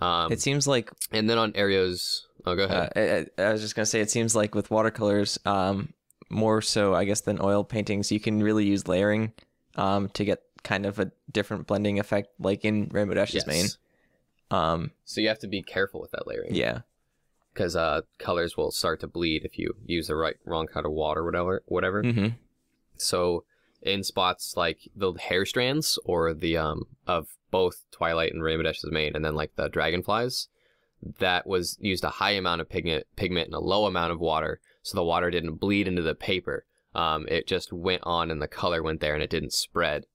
Speaker 1: Um,
Speaker 2: It seems like
Speaker 1: and then on areas, oh go ahead.
Speaker 2: Uh, I, I- I was just gonna say, it seems like with watercolors, um, more so I guess than oil paintings, you can really use layering, um, to get kind of a different blending effect, like in Rainbow Dash's mane. Um,
Speaker 1: So you have to be careful with that layering.
Speaker 2: yeah,
Speaker 1: Because uh, colors will start to bleed if you use the right wrong kind of water, whatever, whatever.
Speaker 2: hmm
Speaker 1: So in spots like the hair strands or the um of both Twilight and Rainbow Dash's mane, and then like the dragonflies, that was used a high amount of pigment pigment and a low amount of water, so the water didn't bleed into the paper. Um, it just went on and the color went there and it didn't spread.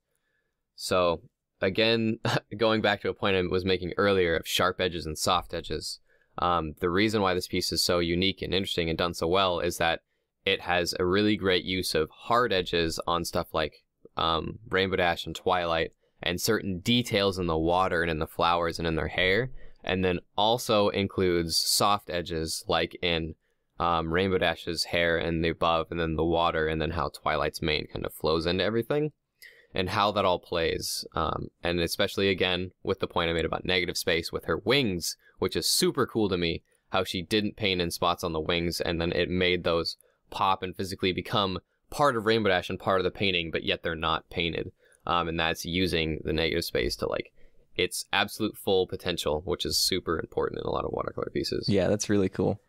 Speaker 1: So again, going back to a point I was making earlier of sharp edges and soft edges. Um, the reason why this piece is so unique and interesting and done so well is that it has a really great use of hard edges on stuff like um, Rainbow Dash and Twilight, and certain details in the water and in the flowers and in their hair, and then also includes soft edges like in um, Rainbow Dash's hair and the above, and then the water, and then how Twilight's mane kind of flows into everything, and how that all plays, um, and especially again with the point I made about negative space with her wings, which is super cool to me. How she didn't paint in spots on the wings, and then it made those pop and physically become part of Rainbow Dash and part of the painting, but yet they're not painted. Um, and that's using the negative space to like its absolute full potential, which is super important in a lot of watercolor pieces.
Speaker 2: yeah, that's really cool.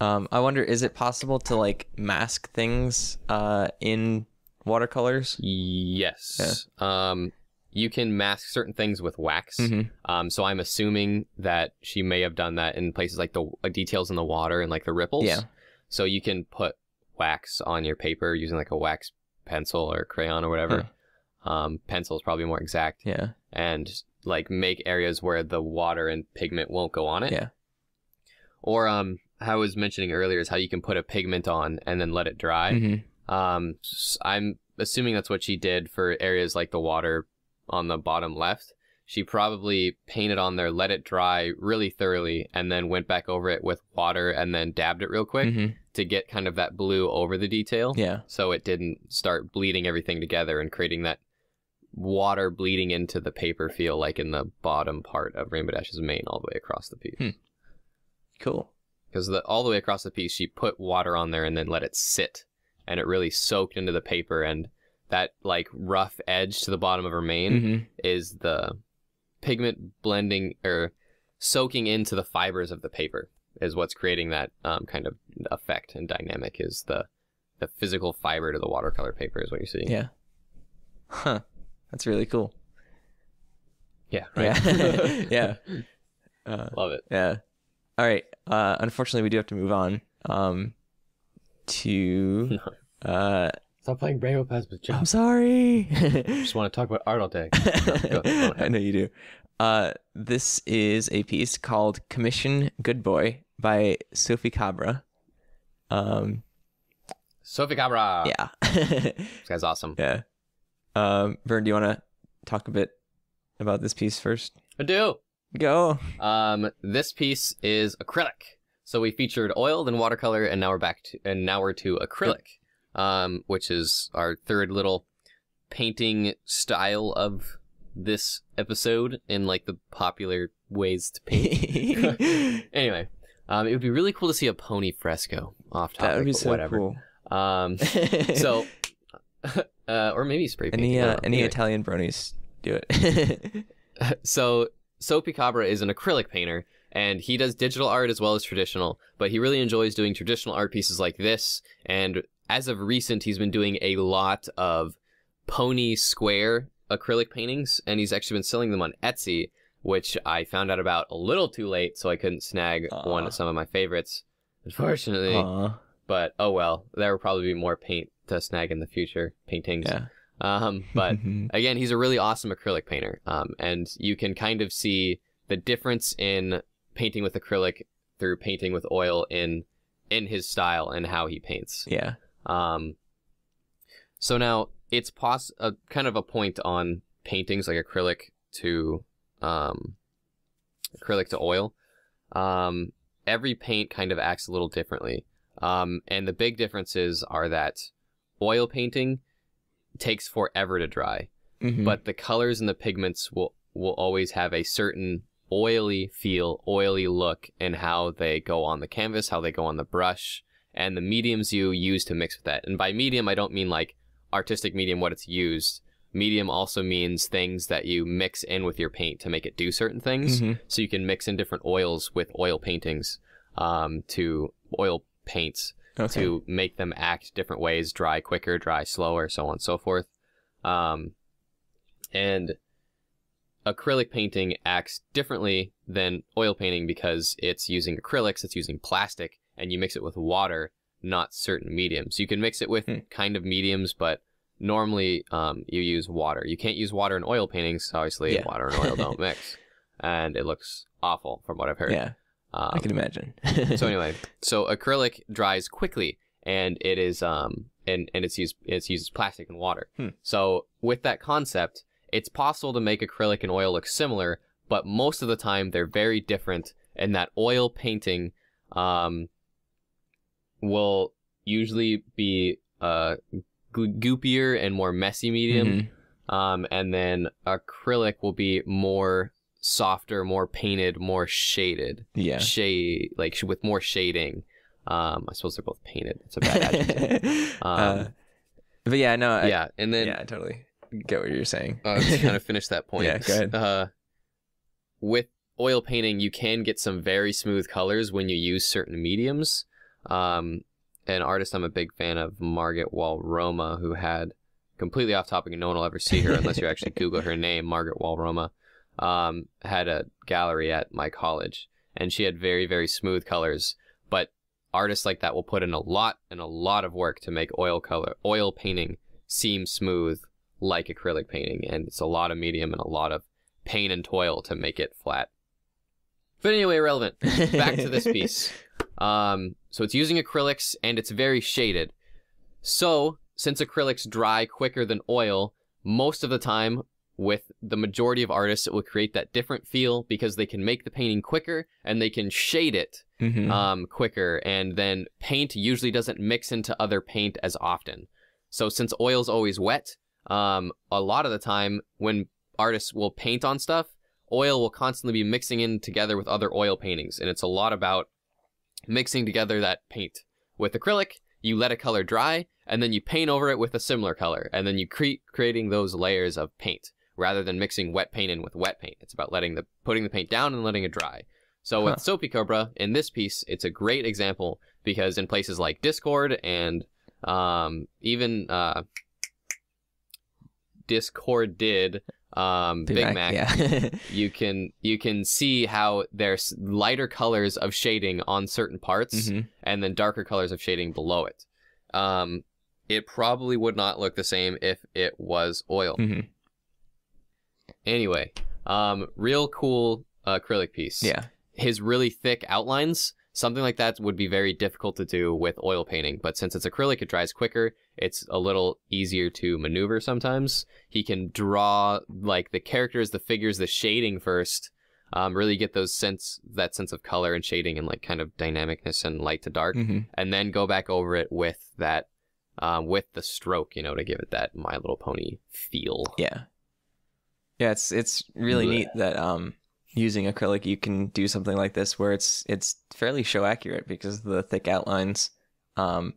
Speaker 2: Um, I wonder, is it possible to like mask things, uh, in watercolors?
Speaker 1: Yes. Yeah. Um, you can mask certain things with wax.
Speaker 2: Mm-hmm.
Speaker 1: Um, so I'm assuming that she may have done that in places like the uh, details in the water and like the ripples.
Speaker 2: Yeah.
Speaker 1: So you can put wax on your paper using like a wax pencil or crayon or whatever. Um, pencil is probably more exact.
Speaker 2: Yeah,
Speaker 1: and like make areas where the water and pigment won't go on it.
Speaker 2: yeah,
Speaker 1: Or um, how I was mentioning earlier is how you can put a pigment on and then let it dry.
Speaker 2: hmm
Speaker 1: Um, I'm assuming that's what she did for areas like the water on the bottom left. She probably painted on there, let it dry really thoroughly, and then went back over it with water and then dabbed it real quick
Speaker 2: hmm
Speaker 1: to get kind of that blue over the detail.
Speaker 2: yeah,
Speaker 1: So it didn't start bleeding everything together and creating that water bleeding into the paper feel like in the bottom part of Rainbow Dash's mane all the way across the piece.
Speaker 2: Hmm. cool.
Speaker 1: Because all the way across the piece, she put water on there and then let it sit, and it really soaked into the paper. And that like rough edge to the bottom of her mane
Speaker 2: hmm
Speaker 1: is the pigment blending or soaking into the fibers of the paper is what's creating that um, kind of effect and dynamic is the the physical fiber to the watercolor paper is what you're seeing.
Speaker 2: Yeah. Huh. That's really cool.
Speaker 1: Yeah. Right.
Speaker 2: Yeah. yeah. Uh,
Speaker 1: Love it.
Speaker 2: yeah. All right. Uh, unfortunately, we do have to move on. Um, to uh,
Speaker 1: Stop playing Rainbow Plasma
Speaker 2: I'm sorry.
Speaker 1: Just want to talk about art all day. Go- go.
Speaker 2: I know you do. Uh, this is a piece called "Commission Good Boy" by Sophie Cabra. Um,
Speaker 1: Sophie Cabra.
Speaker 2: yeah,
Speaker 1: This guy's awesome.
Speaker 2: yeah. Um, Vern, do you want to talk a bit about this piece first?
Speaker 1: I do.
Speaker 2: Go.
Speaker 1: Um, this piece is acrylic. So we featured oil, then watercolor, and now we're back to and now we're to acrylic, um, which is our third little painting style of this episode in like the popular ways to paint. anyway, um, it would be really cool to see a pony fresco off topic,
Speaker 2: that would be so
Speaker 1: whatever.
Speaker 2: cool.
Speaker 1: Um, so, uh, or maybe spray painting.
Speaker 2: any uh, any
Speaker 1: Anyway.
Speaker 2: Italian bronies do it.
Speaker 1: so Soapy Cabra is an acrylic painter, and he does digital art as well as traditional. But he really enjoys doing traditional art pieces like this. And as of recent, he's been doing a lot of pony square acrylic paintings, and he's actually been selling them on Etsy, which I found out about a little too late, so I couldn't snag one of some of my favorites, unfortunately. But oh well, there will probably be more paint to snag in the future paintings.
Speaker 2: yeah.
Speaker 1: Um, but again, he's a really awesome acrylic painter. Um, and you can kind of see the difference in painting with acrylic through painting with oil in in his style and how he paints.
Speaker 2: yeah.
Speaker 1: Um, so now it's pos a kind of a point on paintings like acrylic to um, acrylic to oil. Um, every paint kind of acts a little differently. Um, and the big differences are that oil painting takes forever to dry
Speaker 2: Mhm.
Speaker 1: but the colors and the pigments will will always have a certain oily feel, oily look in how they go on the canvas, how they go on the brush, and the mediums you use to mix with that. And by medium, I don't mean like artistic medium, what it's used. Medium also means things that you mix in with your paint to make it do certain things.
Speaker 2: Mhm.
Speaker 1: So you can mix in different oils with oil paintings um, to oil paints
Speaker 2: okay.
Speaker 1: to make them act different ways dry quicker dry slower so on and so forth um, and acrylic painting acts differently than oil painting because it's using acrylics it's using plastic and you mix it with water not certain mediums you can mix it with
Speaker 2: Hmm.
Speaker 1: kind of mediums but normally um, you use water you can't use water in oil paintings obviously
Speaker 2: Yeah.
Speaker 1: water and oil don't mix and it looks awful from what i've heard
Speaker 2: Yeah,
Speaker 1: um,
Speaker 2: I can imagine.
Speaker 1: so anyway, so acrylic dries quickly, and it is um and and it's used it's used plastic and water.
Speaker 2: Hmm.
Speaker 1: So with that concept, it's possible to make acrylic and oil look similar, but most of the time they're very different, and that oil painting um will usually be uh goo- goopier and more messy medium,
Speaker 2: Mhm.
Speaker 1: um, and then acrylic will be more softer, more painted, more shaded.
Speaker 2: Yeah.
Speaker 1: shade like with more shading. Um i suppose they're both painted. It's a bad adjective.
Speaker 2: Uh,
Speaker 1: Um,
Speaker 2: but yeah, no, I,
Speaker 1: yeah and then
Speaker 2: yeah, totally get what you're saying.
Speaker 1: uh, to kind of finish that point
Speaker 2: Yeah, go ahead.
Speaker 1: uh with oil painting you can get some very smooth colors when you use certain mediums um an artist i'm a big fan of margaret wall roma who had completely off topic and no one will ever see her unless you actually google her name margaret wall roma um, had a gallery at my college and she had very very smooth colors but artists like that will put in a lot and a lot of work to make oil color oil painting seem smooth like acrylic painting and it's a lot of medium and a lot of pain and toil to make it flat. But anyway irrelevant. Back to this piece. Um, so it's using acrylics and it's very shaded. So since acrylics dry quicker than oil most of the time with the majority of artists it will create that different feel because they can make the painting quicker and they can shade it
Speaker 2: Mhm.
Speaker 1: um, quicker and then paint usually doesn't mix into other paint as often. So since oil's always wet um, a lot of the time when artists will paint on stuff oil will constantly be mixing in together with other oil paintings. And it's a lot about mixing together that paint. With acrylic you let a color dry and then you paint over it with a similar color. And then you create creating those layers of paint rather than mixing wet paint in with wet paint. It's about letting the putting the paint down and letting it dry. So
Speaker 2: Huh.
Speaker 1: with soapy cobra in this piece it's a great example because in places like discord and Um, even uh, Discord did um, Big, Mac.
Speaker 2: Yeah.
Speaker 1: You can you can see how there's lighter colors of shading on certain parts,
Speaker 2: Mhm.
Speaker 1: and then darker colors of shading below it. Um, it probably would not look the same if it was oil.
Speaker 2: Mhm.
Speaker 1: Anyway, um, real cool acrylic piece.
Speaker 2: Yeah.
Speaker 1: his really thick outlines, something like that would be very difficult to do with oil painting. But since it's acrylic, it dries quicker. It's a little easier to maneuver sometimes. He can draw like the characters, the figures, the shading first. Um, really get those sense that sense of color and shading and like kind of dynamicness and light to dark,
Speaker 2: hmm
Speaker 1: and then go back over it with that, um, with the stroke, you know, to give it that My Little Pony feel.
Speaker 2: Yeah. Yeah, it's it's really
Speaker 1: Blech.
Speaker 2: neat that um using acrylic you can do something like this where it's it's fairly show accurate because of the thick outlines. Um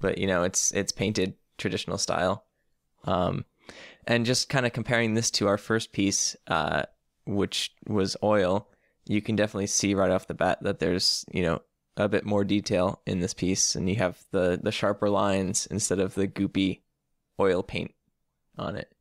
Speaker 2: but you know, it's it's painted traditional style. Um and just kind of comparing this to our first piece uh which was oil, you can definitely see right off the bat that there's, you know, a bit more detail in this piece and you have the the sharper lines instead of the goopy oil paint on it.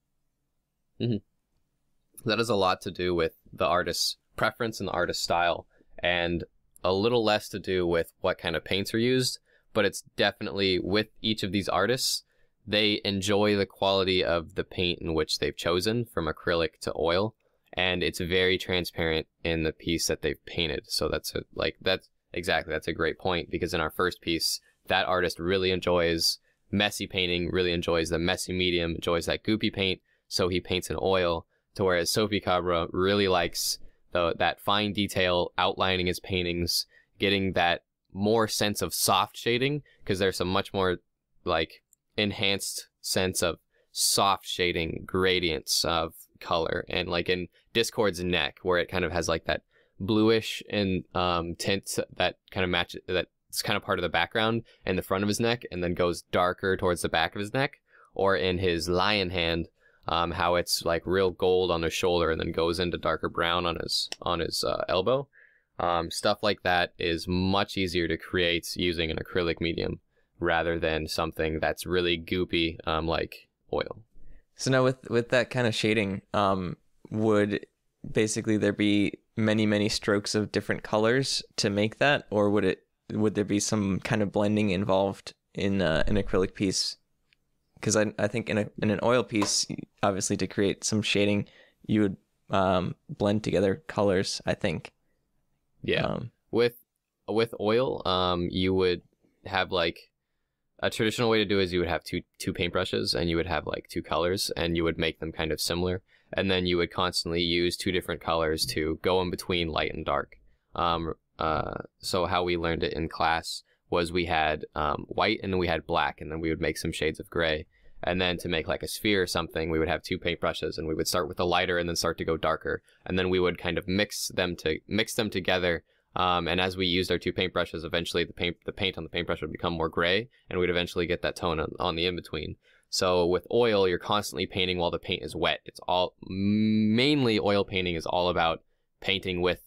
Speaker 1: that has a lot to do with the artist's preference and the artist's style and a little less to do with what kind of paints are used but it's definitely with each of these artists they enjoy the quality of the paint in which they've chosen from acrylic to oil and it's very transparent in the piece that they've painted. So that's a, like that's exactly that's a great point because in our first piece that artist really enjoys messy painting really enjoys the messy medium enjoys that goopy paint so he paints in oil to whereas Sophie Cabra really likes the that fine detail outlining his paintings, getting that more sense of soft shading because there's a much more like enhanced sense of soft shading gradients of color and like in Discord's neck where it kind of has like that bluish and um tint that kind of matches that's kind of part of the background and the front of his neck and then goes darker towards the back of his neck or in his lion hand um, how it's like real gold on his shoulder and then goes into darker brown on his on his uh, elbow. Um, stuff like that is much easier to create using an acrylic medium rather than something that's really goopy um, like oil.
Speaker 2: So now with with that kind of shading, um, would basically there be many many strokes of different colors to make that, or would it would there be some kind of blending involved in uh, an acrylic piece? Because I I think in a in an oil piece, obviously to create some shading, you would um, blend together colors. I think.
Speaker 1: Yeah.
Speaker 2: Um,
Speaker 1: with with oil, um, you would have like a traditional way to do is you would have two two paintbrushes and you would have like two colors and you would make them kind of similar and then you would constantly use two different colors to go in between light and dark. Um, uh, so how we learned it in class was we had um, white and then we had black and then we would make some shades of gray. And then to make like a sphere or something, we would have two paintbrushes and we would start with the lighter and then start to go darker. And then we would kind of mix them to mix them together um, and as we used our two paintbrushes, eventually the paint the paint on the paintbrush would become more gray, and we'd eventually get that tone on, on the in between. So with oil, you're constantly painting while the paint is wet. It's all mainly oil painting is all about painting with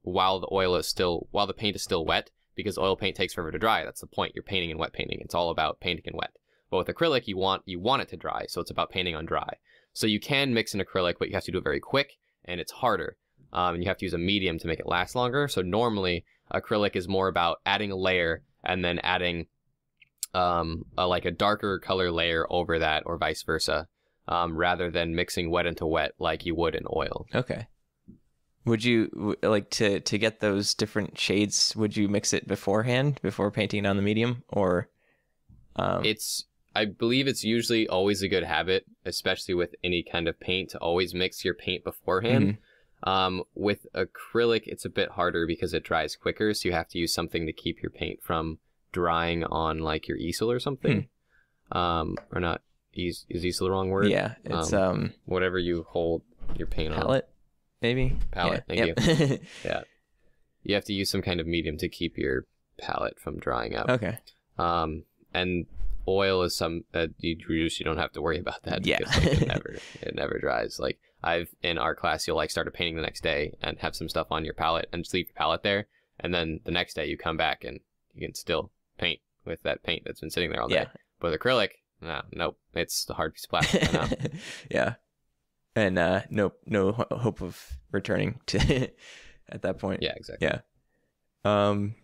Speaker 1: while the oil is still while the paint is still wet because oil paint takes forever to dry. That's the point. You're painting in wet painting. It's all about painting in wet. But with acrylic, you want you want it to dry, so it's about painting on dry. So you can mix in acrylic, but you have to do it very quick, and it's harder um, and you have to use a medium to make it last longer. So normally acrylic is more about adding a layer and then adding um, a, like a darker color layer over that, or vice versa, um, rather than mixing wet into wet like you would in oil.
Speaker 2: okay. Would you like to to get those different shades? Would you mix it beforehand before painting on the medium, or um,
Speaker 1: It's I believe it's usually always a good habit, especially with any kind of paint, to always mix your paint beforehand. Um, with acrylic, it's a bit harder because it dries quicker, so you have to use something to keep your paint from drying on like your easel or something. Um, or not. Is, is easel the wrong word?
Speaker 2: yeah, it's
Speaker 1: um,
Speaker 2: um,
Speaker 1: Whatever you hold your paint on.
Speaker 2: palette, maybe
Speaker 1: Palette,
Speaker 2: Yeah,
Speaker 1: thank
Speaker 2: you.
Speaker 1: yeah, You have to use some kind of medium to keep your palette from drying up.
Speaker 2: okay.
Speaker 1: Um, and oil is some uh, you use. You don't have to worry about that.
Speaker 2: Yeah.
Speaker 1: because, like, it never it never dries. Like I've in our class, you'll like start a painting the next day and have some stuff on your palette and just leave your palette there, and then the next day you come back and you can still paint with that paint that's been sitting there all day. Yeah. But with acrylic, no, nope, it's a hard piece of plastic.
Speaker 2: Yeah. And uh no no hope of returning to at that point.
Speaker 1: yeah, exactly.
Speaker 2: Yeah. Um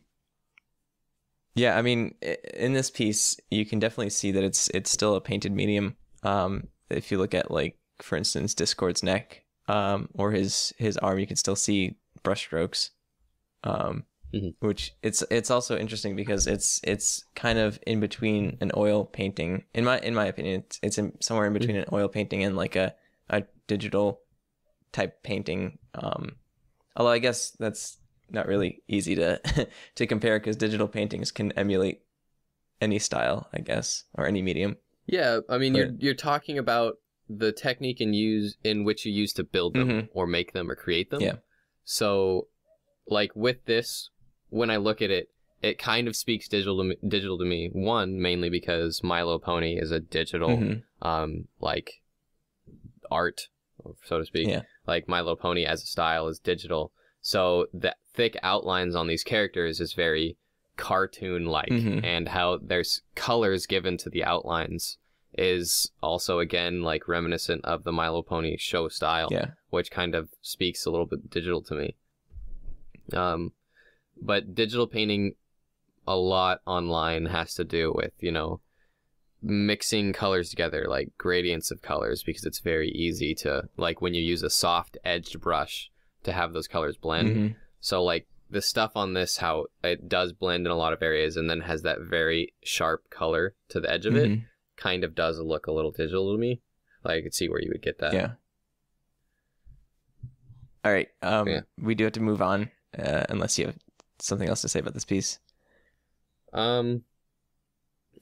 Speaker 2: Yeah, I mean in this piece you can definitely see that it's it's still a painted medium. Um if you look at like for instance Discord's neck um or his his arm you can still see brushstrokes. Um
Speaker 1: Mhm.
Speaker 2: which it's it's also interesting because it's it's kind of in between an oil painting in my in my opinion it's, it's in, somewhere in between an oil painting and like a a digital type painting um although i guess that's not really easy to to compare because digital paintings can emulate any style i guess or any medium
Speaker 1: Yeah, I mean, you're you're talking about the technique and use in which you use to build them
Speaker 2: Mhm.
Speaker 1: or make them or create them.
Speaker 2: Yeah.
Speaker 1: So, like with this, when I look at it, it kind of speaks digital to me, digital to me. One, mainly because My Little Pony is a digital,
Speaker 2: Mhm.
Speaker 1: um, like art, so to speak.
Speaker 2: Yeah.
Speaker 1: Like My Little Pony as a style is digital. So the thick outlines on these characters is very cartoon like,
Speaker 2: Mhm.
Speaker 1: and how there's colors given to the outlines is also again like reminiscent of the My Little Pony show style
Speaker 2: yeah
Speaker 1: which kind of speaks a little bit digital to me. Um, but digital painting a lot online has to do with, you know, mixing colors together, like gradients of colors, because it's very easy to, like, when you use a soft edged brush to have those colors blend.
Speaker 2: Mhm.
Speaker 1: So, like, the stuff on this, how it does blend in a lot of areas and then has that very sharp color to the edge of it,
Speaker 2: Mhm.
Speaker 1: kind of does look a little digital to me. Like, I could see where you would get that.
Speaker 2: yeah all right um
Speaker 1: Yeah.
Speaker 2: we do have to move on uh, unless you have something else to say about this piece
Speaker 1: Um,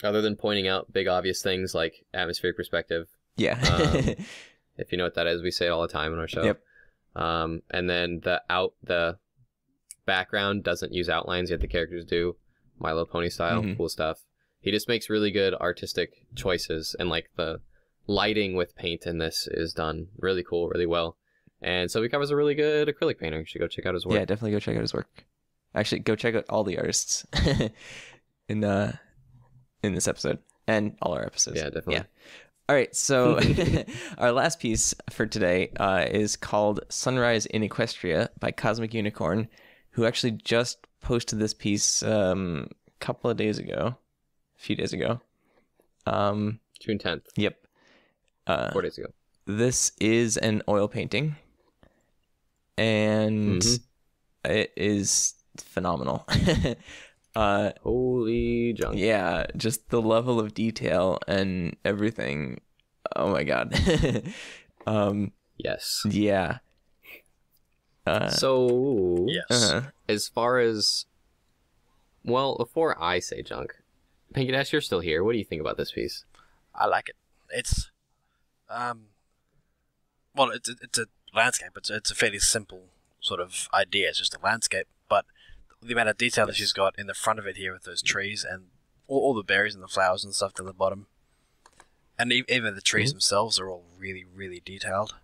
Speaker 1: other than pointing out big obvious things like atmospheric perspective,
Speaker 2: yeah
Speaker 1: Um, if you know what that is, we say it all the time in our show.
Speaker 2: Yep.
Speaker 1: Um, and then the out the background doesn't use outlines yet the characters do. My Little Pony style,
Speaker 2: Mhm.
Speaker 1: cool stuff. He just makes really good artistic choices, and like the lighting with paint in this is done really cool, really well. And so he covers a really good acrylic painter. You should go check out his work.
Speaker 2: Yeah, definitely go check out his work. Actually, go check out all the artists in uh in this episode and all our episodes.
Speaker 1: Yeah, definitely.
Speaker 2: All right, so our last piece for today uh, is called "Sunrise in Equestria" by Cosmic Unicorn, who actually just posted this piece um, a couple of days ago, a few days ago. Um,
Speaker 1: June tenth,
Speaker 2: yep. Uh,
Speaker 1: four days ago.
Speaker 2: this is an oil painting and
Speaker 1: Mhm.
Speaker 2: it is phenomenal uh
Speaker 1: Holy junk!
Speaker 2: yeah just the level of detail and everything oh my god um
Speaker 1: Yes.
Speaker 2: yeah uh,
Speaker 1: so
Speaker 3: Yes.
Speaker 2: uh-huh.
Speaker 1: as far as well before i say junk Pinkie Dash you're still here what do you think about this piece
Speaker 3: I like it. It's, um, well, it's a, it's a landscape. It's it's a fairly simple sort of idea. It's just a landscape, but the amount of detail that she's got in the front of it here with those trees and all, all the berries and the flowers and stuff down the bottom, and e- even the trees themselves are all really really detailed.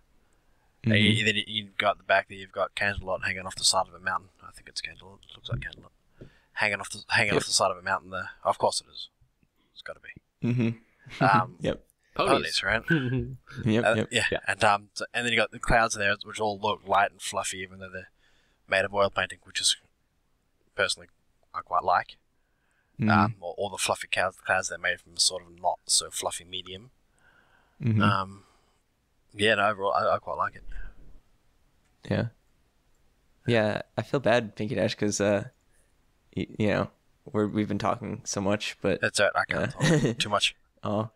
Speaker 3: Uh,
Speaker 2: Mhm.
Speaker 3: you- then you- you've got the back there. You've got Canterlot hanging off the side of a mountain. I think it's Canterlot. It looks like Canterlot. Hanging off the hanging
Speaker 2: Yep.
Speaker 3: off the side of a mountain there. Of course it is. It's got to be.
Speaker 2: Mhm.
Speaker 3: Um,
Speaker 2: yep
Speaker 3: ponies, right?
Speaker 2: yep
Speaker 3: Uh,
Speaker 2: yep
Speaker 3: yeah.
Speaker 1: Yeah.
Speaker 3: and um, so, and then you got the clouds there, which all look light and fluffy, even though they're made of oil painting, which is personally I quite like.
Speaker 2: Mhm.
Speaker 3: Um, or, or the fluffy clouds, clouds they're made from a sort of not so fluffy medium.
Speaker 2: Mhm.
Speaker 3: Um, yeah, no, overall I, I quite like it.
Speaker 2: Yeah. Yeah, I feel bad, Pinkie Dash, because uh, y- you know, we're we've been talking so much, but
Speaker 3: That's it. I can't
Speaker 2: Yeah.
Speaker 3: talk too much.
Speaker 2: oh,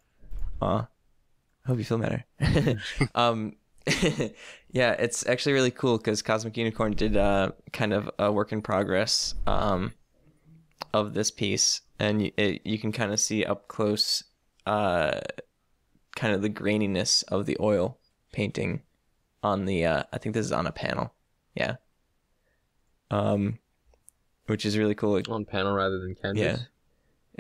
Speaker 2: oh, I hope you feel better. um, yeah, it's actually really cool because Cosmic Unicorn did uh kind of a work in progress um of this piece, and you, it, you can kind of see up close uh kind of the graininess of the oil painting on the uh I think this is on a panel. Yeah. Um which is really cool. It,
Speaker 1: on panel rather than canvas
Speaker 2: Yeah.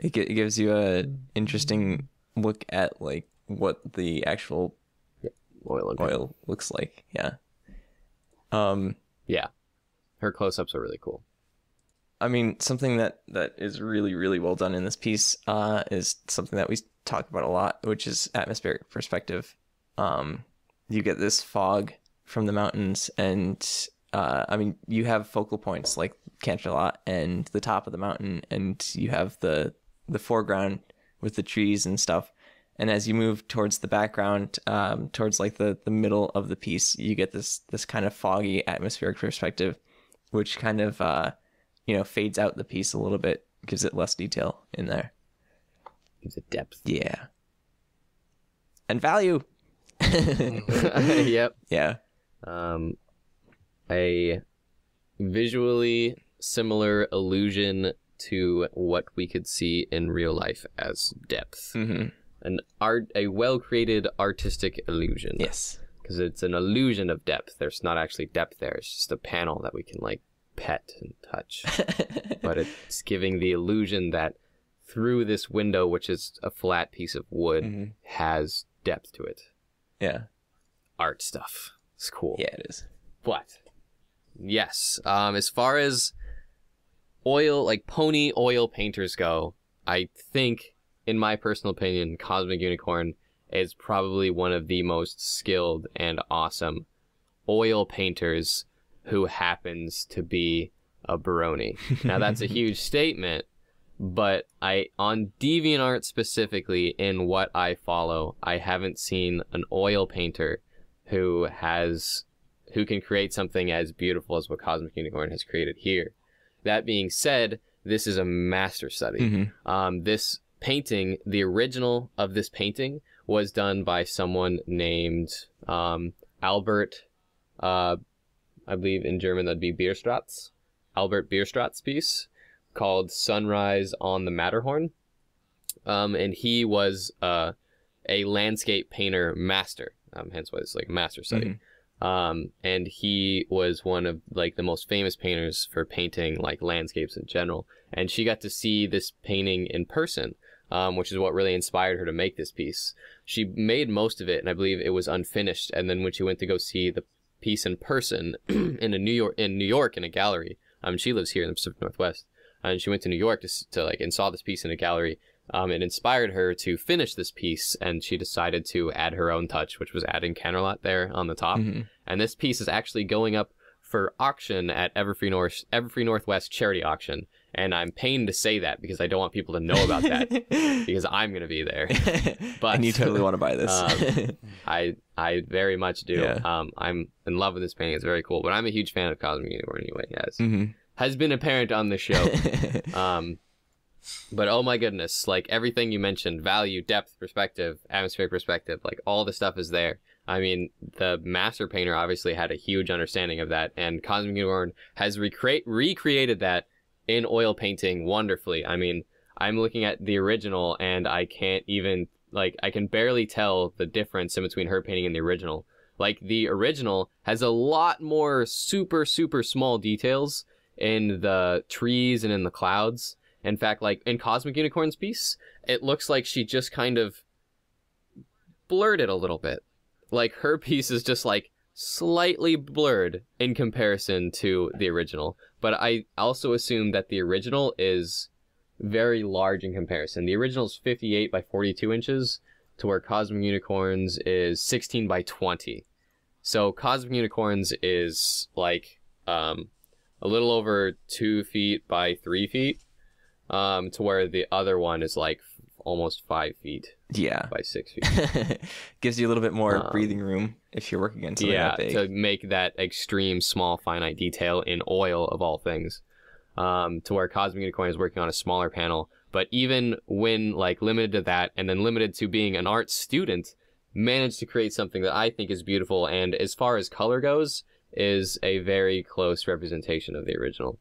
Speaker 2: it, it gives you a interesting look at like what the actual
Speaker 1: oil
Speaker 2: oil looks like. Yeah. Um
Speaker 1: yeah her close-ups are really cool
Speaker 2: I mean, something that that is really really well done in this piece uh, is something that we talk about a lot, which is atmospheric perspective. Um, you get this fog from the mountains, and uh, I mean, you have focal points like Canterlot and the top of the mountain, and you have the the foreground with the trees and stuff. And as you move towards the background, um, towards like the, the middle of the piece, you get this this kind of foggy atmospheric perspective, which kind of uh, you know fades out the piece a little bit, gives it less detail in there.
Speaker 1: Gives it depth.
Speaker 2: Yeah. And value.
Speaker 1: yep.
Speaker 2: Yeah.
Speaker 1: Um, a visually similar illusion to what we could see in real life as depth.
Speaker 2: hmm
Speaker 1: An art, a well created artistic illusion.
Speaker 2: Yes.
Speaker 1: because it's an illusion of depth. There's not actually depth there. It's just a panel that we can like pet and touch. but it's giving the illusion that through this window, which is a flat piece of wood,
Speaker 2: Mhm.
Speaker 1: has depth to it.
Speaker 2: Yeah.
Speaker 1: Art stuff. It's cool.
Speaker 2: Yeah, it is.
Speaker 1: But yes, um, as far as oil, like pony oil painters go, I think, in my personal opinion, Cosmic Unicorn is probably one of the most skilled and awesome oil painters who happens to be a brony. Now that's a huge statement, but I on DeviantArt specifically in what I follow, I haven't seen an oil painter who has who can create something as beautiful as what Cosmic Unicorn has created here. That being said, this is a master study.
Speaker 2: Mhm.
Speaker 1: Um, this painting, the original of this painting, was done by someone named um, Albert. Uh, I believe in German that'd be Bierstadt. Albert Bierstadt's piece called Sunrise on the Matterhorn. Um, and he was uh, a landscape painter master. Um, hence why it's like a master study. Um, and he was one of like the most famous painters for painting like landscapes in general. And she got to see this painting in person, um, which is what really inspired her to make this piece. She made most of it, and I believe it was unfinished. And then when she went to go see the piece in person in a New York in New York in a gallery, um, she lives here in the Pacific Northwest, and she went to New York to, to like and saw this piece in a gallery. Um, it inspired her to finish this piece, and she decided to add her own touch, which was adding Canterlot there on the top.
Speaker 2: Mhm.
Speaker 1: And this piece is actually going up for auction at Everfree North Everfree Northwest charity auction. And I'm pained to say that because I don't want people to know about that because I'm gonna be there. But-
Speaker 2: and you totally want to buy this.
Speaker 1: Um, I I very much do.
Speaker 2: Yeah.
Speaker 1: Um, I'm in love with this painting. It's very cool. But I'm a huge fan of Cosmic Unicorn anyway. As
Speaker 2: Mhm.
Speaker 1: has been apparent on the show. Um, but oh my goodness, like everything you mentioned, value, depth, perspective, atmospheric perspective, like all the stuff is there. I mean, the master painter obviously had a huge understanding of that, and Cosmic Unicorn has recreate recreated that in oil painting wonderfully. I mean, I'm looking at the original, and I can't even like I can barely tell the difference in between her painting and the original. Like the original has a lot more super super small details in the trees and in the clouds. In fact, like in Cosmic Unicorn's piece, it looks like she just kind of blurred it a little bit. Like her piece is just like slightly blurred in comparison to the original. But I also assume that the original is very large in comparison. The original is 58 by 42 inches, to where Cosmic Unicorns is 16 by 20. So Cosmic Unicorns is like um, a little over two feet by three feet, um, to where the other one is like almost five feet
Speaker 2: yeah.
Speaker 1: by six feet.
Speaker 2: Gives you a little bit more
Speaker 1: Um,
Speaker 2: breathing room if you're working on something
Speaker 1: yeah,
Speaker 2: that big.
Speaker 1: to make that extreme small finite detail in oil of all things. Um, to where Cosmic Unicorn is working on a smaller panel, but even when like limited to that, and then limited to being an art student, managed to create something that I think is beautiful, and as far as color goes, is a very close representation of the original.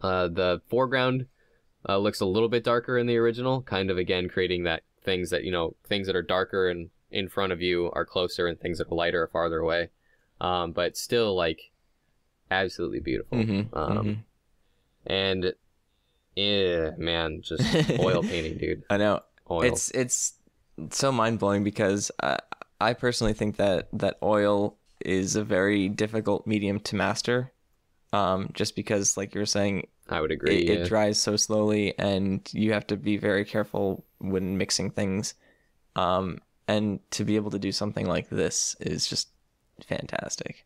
Speaker 1: Uh, the foreground uh, looks a little bit darker in the original, kind of again creating that things that you know things that are darker and in front of you are closer, and things that are lighter are farther away. Um, but still, like, absolutely beautiful.
Speaker 2: Mhm,
Speaker 1: Um,
Speaker 2: mhm.
Speaker 1: And, yeah, man, just oil painting, dude.
Speaker 2: I know.
Speaker 1: Oil.
Speaker 2: It's it's so mind blowing because I I personally think that that oil is a very difficult medium to master. Um, just because, like you were saying,
Speaker 1: I would agree.
Speaker 2: it,
Speaker 1: yeah.
Speaker 2: it dries so slowly, and you have to be very careful when mixing things. Um, and to be able to do something like this is just fantastic.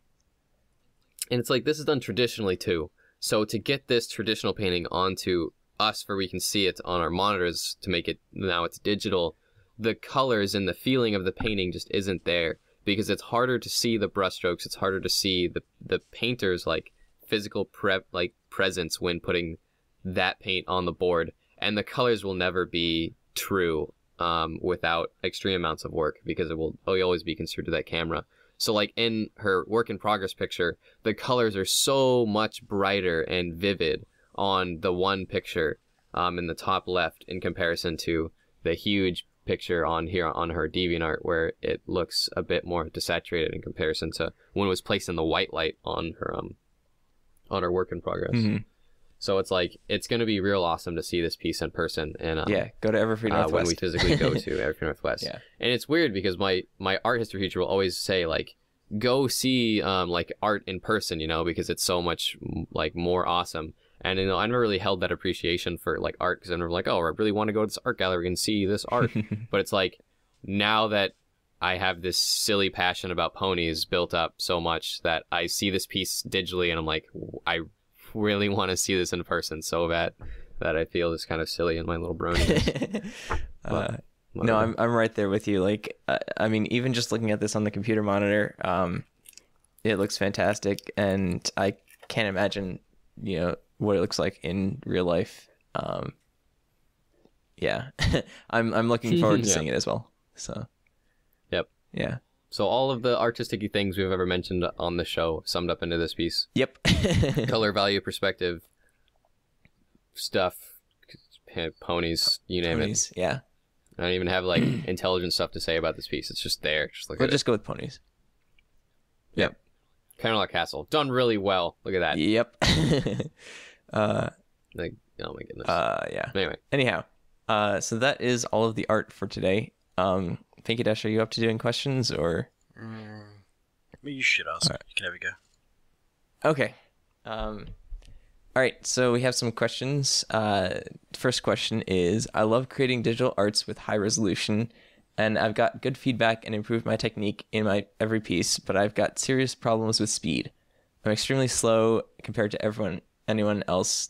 Speaker 1: and it's like this is done traditionally too. So to get this traditional painting onto us, where we can see it on our monitors, to make it now it's digital, the colors and the feeling of the painting just isn't there because it's harder to see the brushstrokes. It's harder to see the the painter's like physical prep like presence when putting that paint on the board, and the colors will never be true um, without extreme amounts of work because it will always be construed to that camera. So like in her work in progress picture, the colors are so much brighter and vivid on the one picture um, in the top left in comparison to the huge picture on here on her DeviantArt where it looks a bit more desaturated in comparison to when it was placed in the white light on her um on our work in progress.
Speaker 2: Mhm.
Speaker 1: So it's like it's gonna be real awesome to see this piece in person and um,
Speaker 2: yeah, go to Everfree
Speaker 1: uh,
Speaker 2: Northwest.
Speaker 1: when we physically go to Everfree Northwest.
Speaker 2: Yeah.
Speaker 1: And it's weird because my my art history teacher will always say like go see um like art in person, you know, because it's so much like more awesome. And you know, I never really held that appreciation for like art because I'm like, oh, I really want to go to this art gallery and see this art. but it's like now that I have this silly passion about ponies built up so much that I see this piece digitally and I'm like, I really want to see this in person so bad that I feel this kind of silly in my little brony.
Speaker 2: uh, no, I'm I'm right there with you. Like, uh, I mean, even just looking at this on the computer monitor, um, it looks fantastic, and I can't imagine, you know, what it looks like in real life. Um, yeah, I'm I'm looking forward to
Speaker 1: Yeah.
Speaker 2: seeing it as well. So. Yeah,
Speaker 1: So all of the artistic things we've ever mentioned on the show summed up into this piece:
Speaker 2: yep,
Speaker 1: color, value, perspective, stuff, ponies, you name
Speaker 2: ponies. Yeah.
Speaker 1: I don't even have like intelligent stuff to say about this piece. It's just there. Just look
Speaker 2: we'll just go with ponies.
Speaker 1: it. Canterlot Castle done really well. Look at that.
Speaker 2: Yep. uh,
Speaker 1: Like, oh my goodness.
Speaker 2: uh, yeah.
Speaker 1: anyway,
Speaker 2: Anyhow, uh, so that is all of the art for today. Um, Dash, are you up to doing questions or?
Speaker 3: Mm, you should ask. You can have a go.
Speaker 2: Okay. Um, all right. So we have some questions. Uh, first question is: I love creating digital arts with high resolution, and I've got good feedback and improved my technique in my every piece, but I've got serious problems with speed. I'm extremely slow compared to everyone, anyone else.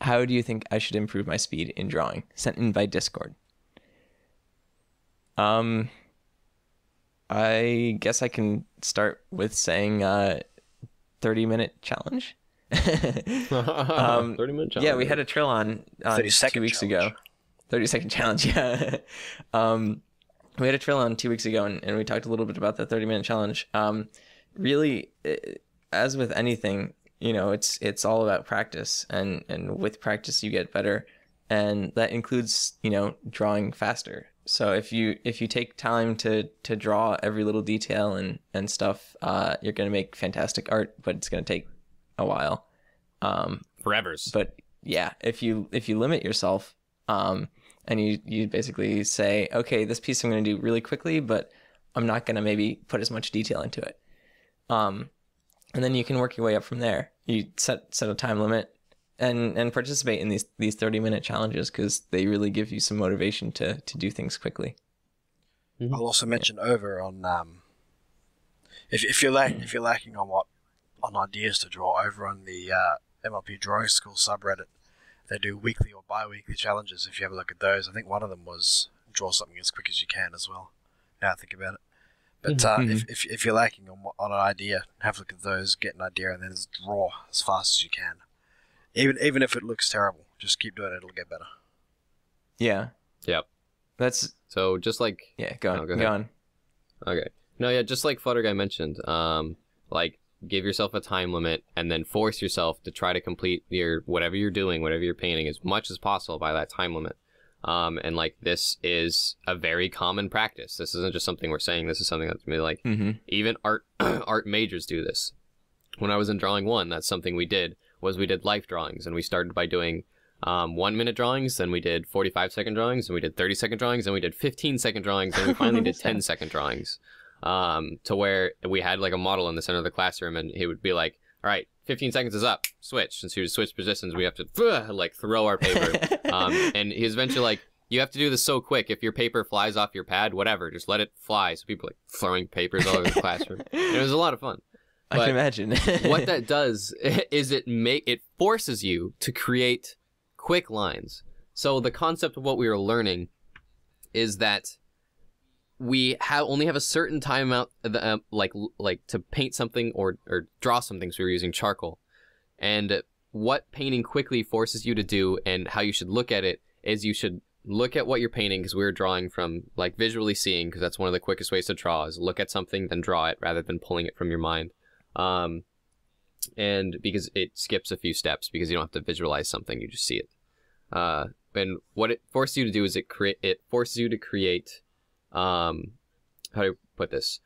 Speaker 2: How do you think I should improve my speed in drawing? Sent in by Discord. Um, I guess I can start with saying uh, 30 minute challenge. um,
Speaker 1: 30 minute challenge.
Speaker 2: yeah, we had a trail on uh,
Speaker 3: 30
Speaker 2: two
Speaker 3: second
Speaker 2: weeks
Speaker 3: challenge.
Speaker 2: ago. 30 second challenge, yeah. um, we had a trail on two weeks ago and, and we talked a little bit about the 30 minute challenge. Um, really, eh, as with anything, you know, it's it's all about practice, and and with practice you get better, and that includes you know drawing faster. So if you if you take time to to draw every little detail and and stuff, uh, you're gonna make fantastic art, but it's gonna take a while. Um,
Speaker 1: Forevers.
Speaker 2: but yeah, if you if you limit yourself, um, and you you basically say, okay, this piece I'm going to do really quickly, but I'm not going to maybe put as much detail into it. Um, and then you can work your way up from there. You set set a time limit and and participate in these these 30 minute challenges because they really give you some motivation to to do things quickly.
Speaker 3: I'll also mention over on um, if if you're lack if you're lacking on what on ideas to draw over on the uh, MLP Drawing School subreddit, they do weekly or bi-weekly challenges. If you have a look at those, I think one of them was draw something as quick as you can as well. Now I think about it. But uh, if, if if you're lacking on on an idea, have a look at those, get an idea, and then just draw as fast as you can. Even even if it looks terrible, just keep doing it; it'll get better.
Speaker 2: Yeah,
Speaker 1: Yep.
Speaker 2: that's
Speaker 1: So just like
Speaker 2: yeah. Go on,
Speaker 1: Oh, go
Speaker 2: go,
Speaker 1: ahead.
Speaker 2: on.
Speaker 1: Okay. No, yeah, just like Flutterguy mentioned, um, like give yourself a time limit and then force yourself to try to complete your whatever you're doing, whatever you're painting, as much as possible by that time limit. Um, and like this is a very common practice. This isn't just something we're saying. This is something that's really like
Speaker 2: Mm-hmm.
Speaker 1: even art art majors do this. When I was in drawing one, that's something we did was we did life drawings, and we started by doing um, one minute drawings, then we did 45 second drawings, and we did 30 second drawings, and we did 15 second drawings, and we finally did 10 second drawings. Um, to where we had like a model in the center of the classroom, and he would be like, all right, 15 seconds is up. Switch. Since you switch positions, we have to like throw our paper. um, and he's eventually like, you have to do this so quick. If your paper flies off your pad, whatever, just let it fly. So people like throwing papers all over the classroom. And it was a lot of fun.
Speaker 2: I can imagine.
Speaker 1: what that does is it make it forces you to create quick lines. So the concept of what we were learning is that we have only have a certain time amount, uh, like like to paint something or or draw something. So we were using charcoal, and what painting quickly forces you to do, and how you should look at it is you should look at what you're painting because we are drawing from like visually seeing because that's one of the quickest ways to draw is look at something then draw it rather than pulling it from your mind. Um, and because it skips a few steps because you don't have to visualize something, you just see it. Uh, and what it forces you to do is it create it forces you to create, um, how do I put this,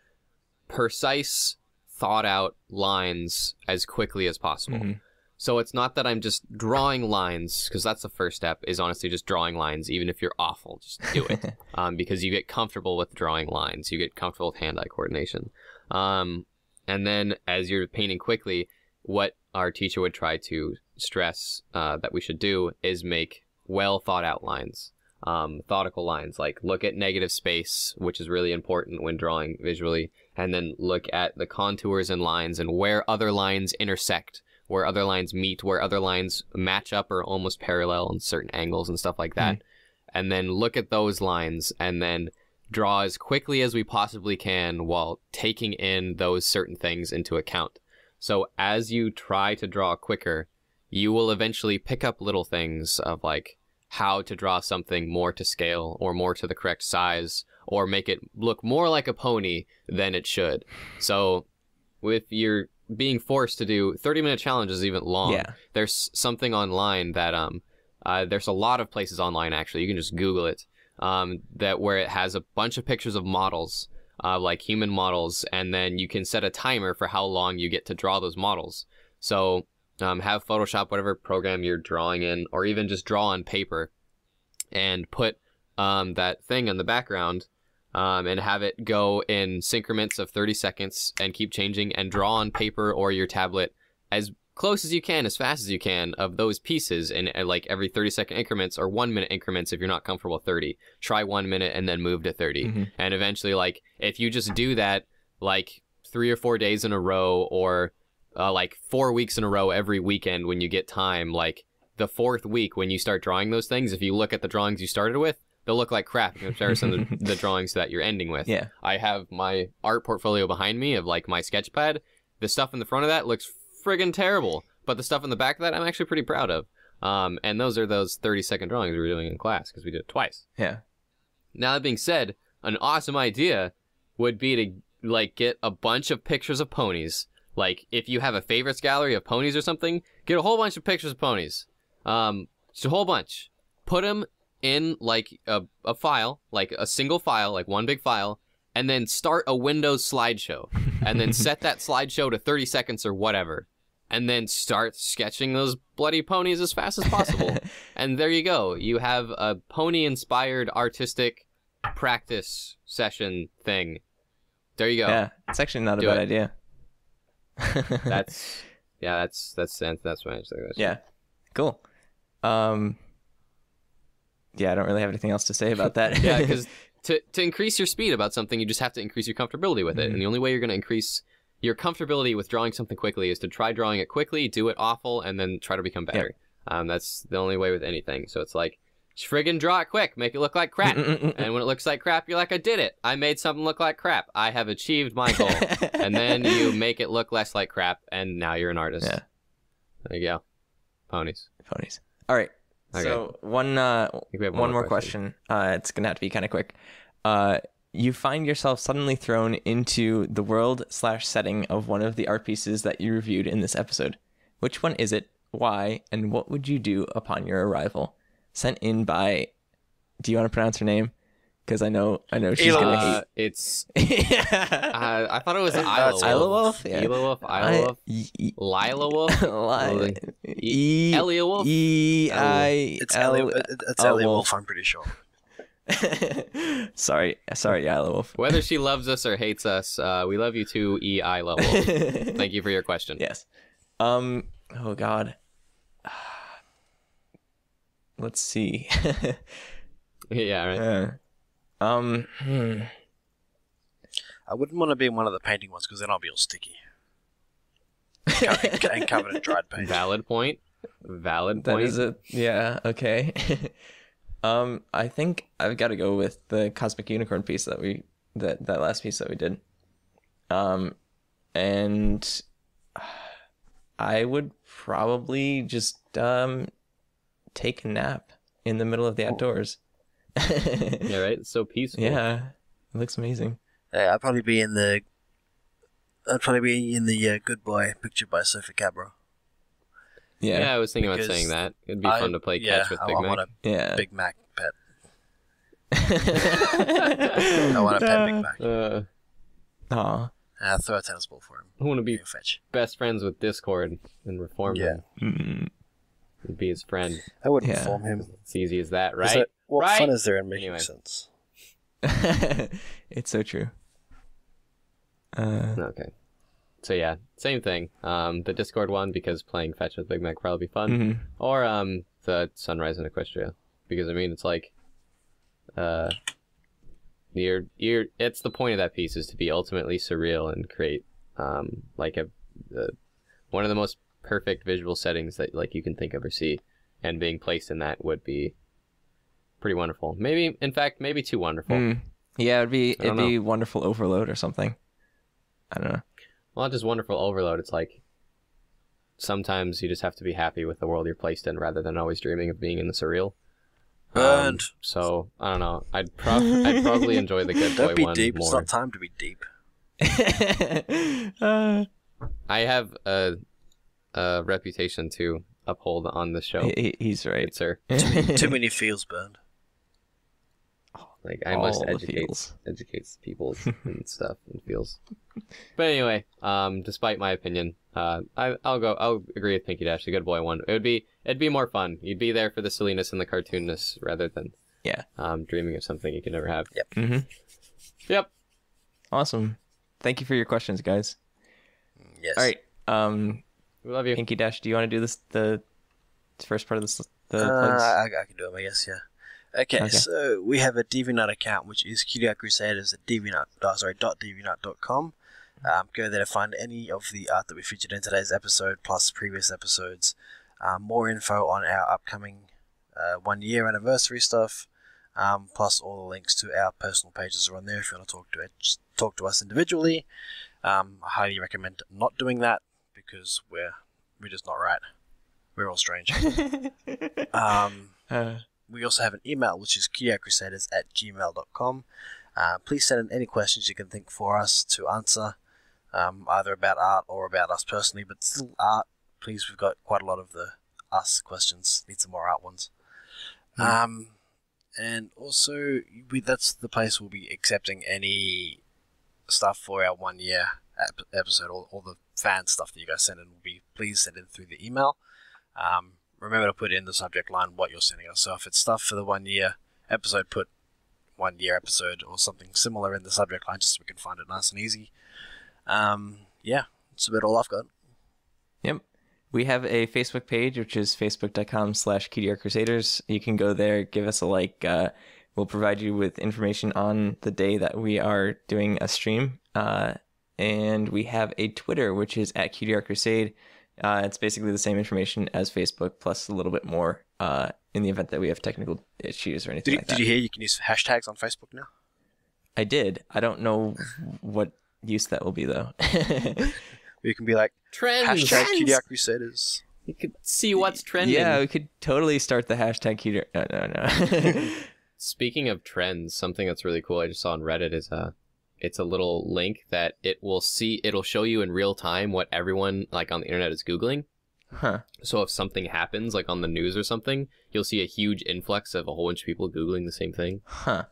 Speaker 1: precise, thought out lines as quickly as possible.
Speaker 2: Mhm.
Speaker 1: So it's not that I'm just drawing lines because that's the first step. Is honestly just drawing lines, even if you're awful, just do it. um, because you get comfortable with drawing lines, you get comfortable with hand-eye coordination. Um, and then as you're painting quickly, what our teacher would try to stress uh, that we should do is make well thought out lines, um, methodical lines. Like look at negative space, which is really important when drawing visually, and then look at the contours and lines and where other lines intersect, where other lines meet, where other lines match up or almost parallel in certain angles and stuff like that. And then look at those lines and then draw as quickly as we possibly can while taking in those certain things into account. So as you try to draw quicker, you will eventually pick up little things of like how to draw something more to scale or more to the correct size or make it look more like a pony than it should. So with your being forced to do 30 minute challenges even long,
Speaker 2: Yeah.
Speaker 1: there's something online that um uh, there's a lot of places online actually. You can just Google it. Um, that where it has a bunch of pictures of models, uh, like human models, and then you can set a timer for how long you get to draw those models. So um, have Photoshop, whatever program you're drawing in, or even just draw on paper, and put um, that thing in the background, um, and have it go in increments of 30 seconds, and keep changing, and draw on paper or your tablet as close as you can, as fast as you can, of those pieces in uh, like every 30 second increments or one minute increments if you're not comfortable with 30. Try one minute and then move to 30.
Speaker 2: Mhm.
Speaker 1: And eventually, like, if you just do that, like, three or four days in a row or uh, like four weeks in a row every weekend when you get time, like, the fourth week when you start drawing those things, if you look at the drawings you started with, they'll look like crap in comparison to the drawings that you're ending with.
Speaker 2: Yeah.
Speaker 1: I have my art portfolio behind me of like my sketchpad. The stuff in the front of that looks friggin' terrible, but the stuff in the back of that I'm actually pretty proud of. Um, and those are those 30 second drawings we were doing in class because we did it twice.
Speaker 2: Yeah.
Speaker 1: Now that being said, an awesome idea would be to like get a bunch of pictures of ponies. Like if you have a favorites gallery of ponies or something, get a whole bunch of pictures of ponies. Um, just a whole bunch. Put them in like a, a file, like a single file, like one big file, and then start a Windows slideshow, and then set that slideshow to 30 seconds or whatever, and then start sketching those bloody ponies as fast as possible. and there you go. You have a pony-inspired artistic practice session thing. There you go.
Speaker 2: Yeah. It's actually not a bad
Speaker 1: it.
Speaker 2: idea.
Speaker 1: That's yeah. That's that's that's, my answer.
Speaker 2: yeah. Cool. Um Yeah, I don't really have anything else to say about that.
Speaker 1: yeah, because to, to increase your speed about something, you just have to increase your comfortability with it.
Speaker 2: Mhm.
Speaker 1: And the only way you're going to increase your comfortability with drawing something quickly is to try drawing it quickly, do it awful, and then try to become better. Um, that's the only way with anything. So it's like, friggin' draw it quick, make it look like crap. and when it looks like crap, you're like, I did it. I made something look like crap. I have achieved my goal. and then you make it look less like crap, and now you're an artist.
Speaker 2: Yeah.
Speaker 1: There you go. Ponies.
Speaker 2: ponies. All right.
Speaker 1: Okay.
Speaker 2: So one uh
Speaker 1: I think we have
Speaker 2: one, more question. Uh it's going to have to be kind of quick. Uh you find yourself suddenly thrown into the world slash setting of one of the art pieces that you reviewed in this episode. Which one is it? Why? And what would you do upon your arrival? Sent in by. Do you want to pronounce her name? Because I know I know she's
Speaker 3: Ela.
Speaker 2: gonna hate.
Speaker 1: Uh, it's.
Speaker 2: hate.
Speaker 1: Uh, I thought it was
Speaker 3: That's
Speaker 1: Isla
Speaker 2: Isla
Speaker 1: Wolf.
Speaker 2: Wolf? Yeah.
Speaker 1: Isla Wolf.
Speaker 2: I-
Speaker 1: Isla Wolf. Lila Wolf.
Speaker 2: Li- E
Speaker 1: Elia Wolf.
Speaker 2: E I
Speaker 3: It's
Speaker 2: L.
Speaker 3: Elliot, it's
Speaker 2: Wolf.
Speaker 3: Wolf, I'm pretty sure.
Speaker 2: sorry, sorry, Isla Wolf.
Speaker 1: Whether she loves us or hates us, uh, we love you too, E. Isla Wolf. Thank you for your question.
Speaker 2: Yes. Um. Oh God. Let's see.
Speaker 1: yeah, right.
Speaker 2: Uh, um. hmm.
Speaker 3: I wouldn't want to be in one of the painting ones because then I'll be all sticky. And covered in dried paint.
Speaker 1: Valid point. Valid
Speaker 2: That
Speaker 1: point.
Speaker 2: is a yeah. Okay. Um. I think I've got to go with the cosmic unicorn piece that we that that last piece that we did. Um, and I would probably just um take a nap in the middle of the outdoors.
Speaker 1: Yeah, right. It's so peaceful.
Speaker 2: Yeah, it looks amazing.
Speaker 3: Yeah, I'd probably be in the. I'd probably be in the uh, Good Boy picture by Sophie Cabra.
Speaker 1: Yeah,
Speaker 2: Yeah,
Speaker 1: I was thinking about
Speaker 3: Because
Speaker 1: saying that. It'd be
Speaker 3: I-
Speaker 1: fun to play
Speaker 3: yeah,
Speaker 1: catch with
Speaker 3: I,
Speaker 1: Big
Speaker 3: I
Speaker 1: Mac.
Speaker 3: want a
Speaker 2: yeah.
Speaker 3: Big Mac pet. I want a pet Big Mac.
Speaker 1: Uh,
Speaker 2: Aw.
Speaker 3: And I'll throw a tennis ball for him.
Speaker 1: I want to be
Speaker 3: Go fetch.
Speaker 1: best friends with Discord and reform
Speaker 3: Yeah.
Speaker 1: him
Speaker 2: Mm.
Speaker 1: and be his friend.
Speaker 3: I wouldn't
Speaker 2: Yeah.
Speaker 3: form him.
Speaker 1: It's easy as that,
Speaker 3: Is
Speaker 1: right?
Speaker 3: it- what
Speaker 1: Right?
Speaker 3: fun is there in making
Speaker 1: Anyway.
Speaker 3: sense?
Speaker 2: it's so true. Uh,
Speaker 1: Okay. So yeah, same thing. Um, the Discord one because playing fetch with Big Mac would probably be fun,
Speaker 2: mhm.
Speaker 1: or um, the Sunrise in Equestria because I mean it's like, uh, you're you're it's the point of that piece is to be ultimately surreal and create um like a, the one of the most perfect visual settings that like you can think of or see, and being placed in that would be pretty wonderful. Maybe in fact maybe too wonderful.
Speaker 2: Mm. Yeah, it'd be it'd be wonderful overload or something. I don't know.
Speaker 1: Well, not just wonderful overload. It's like sometimes you just have to be happy with the world you're placed in rather than always dreaming of being in the surreal. Um,
Speaker 3: Burned.
Speaker 1: so I don't know. I'd prob- I'd probably enjoy the good boy
Speaker 3: Don't be
Speaker 1: one
Speaker 3: deep. It's not time to be deep.
Speaker 2: uh,
Speaker 1: I have a a reputation to uphold on the show,
Speaker 2: he, he's right.
Speaker 1: good sir.
Speaker 3: Too many feels burned.
Speaker 1: Like I must
Speaker 2: All the
Speaker 1: educate educates people and stuff and feels. But anyway, um, despite my opinion, uh, I I'll go. I'll agree with Pinkie Dash. The good boy one. It would be it'd be more fun. You'd be there for the silliness and the cartoonness rather than
Speaker 2: Yeah.
Speaker 1: um, dreaming of something you can never have.
Speaker 2: hmm
Speaker 1: Yep.
Speaker 2: Awesome. Thank you for your questions, guys.
Speaker 3: Yes.
Speaker 2: All right. Um,
Speaker 1: We love you.
Speaker 2: Pinkie Dash, do you want to do this the first part of this the
Speaker 3: Uh,
Speaker 2: plugs?
Speaker 3: I, I can do them, I guess, yeah. Okay,
Speaker 2: Okay.
Speaker 3: so we have a DeviantArt account, which is Cutie Art Crusaders at DeviantArt, oh, sorry, dot DeviantArt.com. Um, go there to find any of the art that we featured in today's episode, plus previous episodes. Um, more info on our upcoming uh, one year anniversary stuff, um, plus all the links to our personal pages are on there if you want to talk to it, talk to us individually. Um, I highly recommend not doing that because we're we're just not right. We're all strange. um,
Speaker 2: Uh,
Speaker 3: we also have an email, which is cutieartcrusaders at gmail.com. Uh, please send in any questions you can think for us to answer, um, either about art or about us personally, but still art. Please, we've got quite a lot of the us questions. Need some more art ones. Um, and also, we, that's the place we'll be accepting any stuff for our one year ep- episode. All, all the fan stuff that you guys send in will be please send in through the email. Um, remember to put in the subject line what you're sending us. So if it's stuff for the one year episode, put one year episode or something similar in the subject line just so we can find it nice and easy. Um, yeah, that's about all I've got.
Speaker 2: Yep. We have a Facebook page, which is facebook.com slash Cutie Art Crusaders. You can go there, give us a like. Uh, we'll provide you with information on the day that we are doing a stream. Uh, and we have a Twitter, which is at CutieArtCrusade. Uh, it's basically the same information as Facebook, plus a little bit more uh, in the event that we have technical issues or anything
Speaker 3: Did, you,
Speaker 2: like
Speaker 3: did you hear you can use hashtags on Facebook now?
Speaker 2: I did. I don't know what use that will be, though.
Speaker 3: You can be like
Speaker 1: Trends.
Speaker 3: hashtag Cutie Art Crusaders.
Speaker 1: You could see what's trending.
Speaker 2: Yeah, we could totally start the hashtag QDR. No, no, no.
Speaker 1: Speaking of trends, something that's really cool I just saw on Reddit is a it's a little link that it will see it'll show you in real time what everyone like on the internet is googling.
Speaker 2: huh.
Speaker 1: So if something happens like on the news or something, you'll see a huge influx of a whole bunch of people googling the same thing.
Speaker 2: Huh.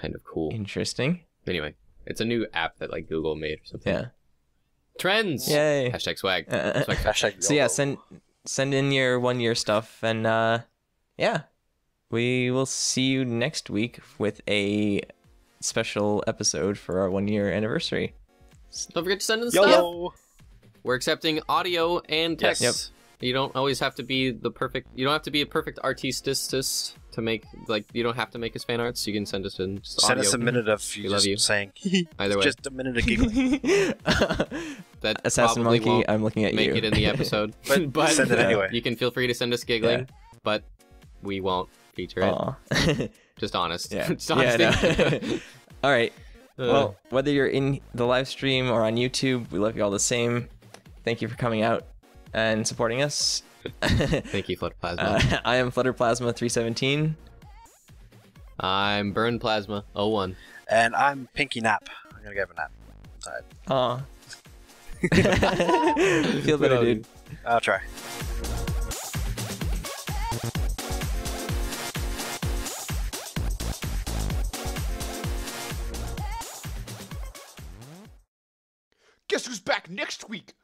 Speaker 1: Kind of cool.
Speaker 2: Interesting.
Speaker 1: Anyway, it's a new app that like Google made or something.
Speaker 2: Yeah.
Speaker 1: Trends.
Speaker 2: Yay.
Speaker 1: Hashtag swag.
Speaker 2: Uh,
Speaker 1: Swag
Speaker 3: Hashtag
Speaker 2: so yeah, send send in your one year stuff and uh yeah. We will see you next week with a special episode for our one year anniversary.
Speaker 1: Don't forget to send in stuff.
Speaker 3: YOLO.
Speaker 1: we're accepting audio and text.
Speaker 3: Yes.
Speaker 1: You don't always have to be the perfect. You don't have to be a perfect artistist to make like. You don't have to make us fan arts. You can send us in just
Speaker 3: Send
Speaker 1: audio.
Speaker 3: us a minute of you
Speaker 1: We love
Speaker 3: just
Speaker 1: you.
Speaker 3: saying
Speaker 1: Either way,
Speaker 3: just a minute of giggling.
Speaker 1: that
Speaker 2: Assassin
Speaker 1: probably
Speaker 2: Monkey,
Speaker 1: won't
Speaker 2: I'm looking at
Speaker 1: make
Speaker 2: you.
Speaker 1: Make it in the episode.
Speaker 3: But send it anyway.
Speaker 1: You can feel free to send us giggling,
Speaker 2: Yeah.
Speaker 1: but we won't feature it.
Speaker 2: Aw.
Speaker 1: Just honest.
Speaker 2: yeah.
Speaker 1: Just
Speaker 2: yeah, no. all right.
Speaker 1: Uh,
Speaker 2: Well, whether you're in the live stream or on YouTube, we love you all the same. Thank you for coming out and supporting us.
Speaker 1: thank you, Flutter Plasma.
Speaker 2: Uh, I am Flutter Plasma 317.
Speaker 1: I'm Burn Plasma 01.
Speaker 3: and I'm Pinky Nap. I'm gonna go have a nap. I'm tired.
Speaker 2: Aw. Feel better, dude.
Speaker 3: I'll try.
Speaker 4: Guess who's back next week?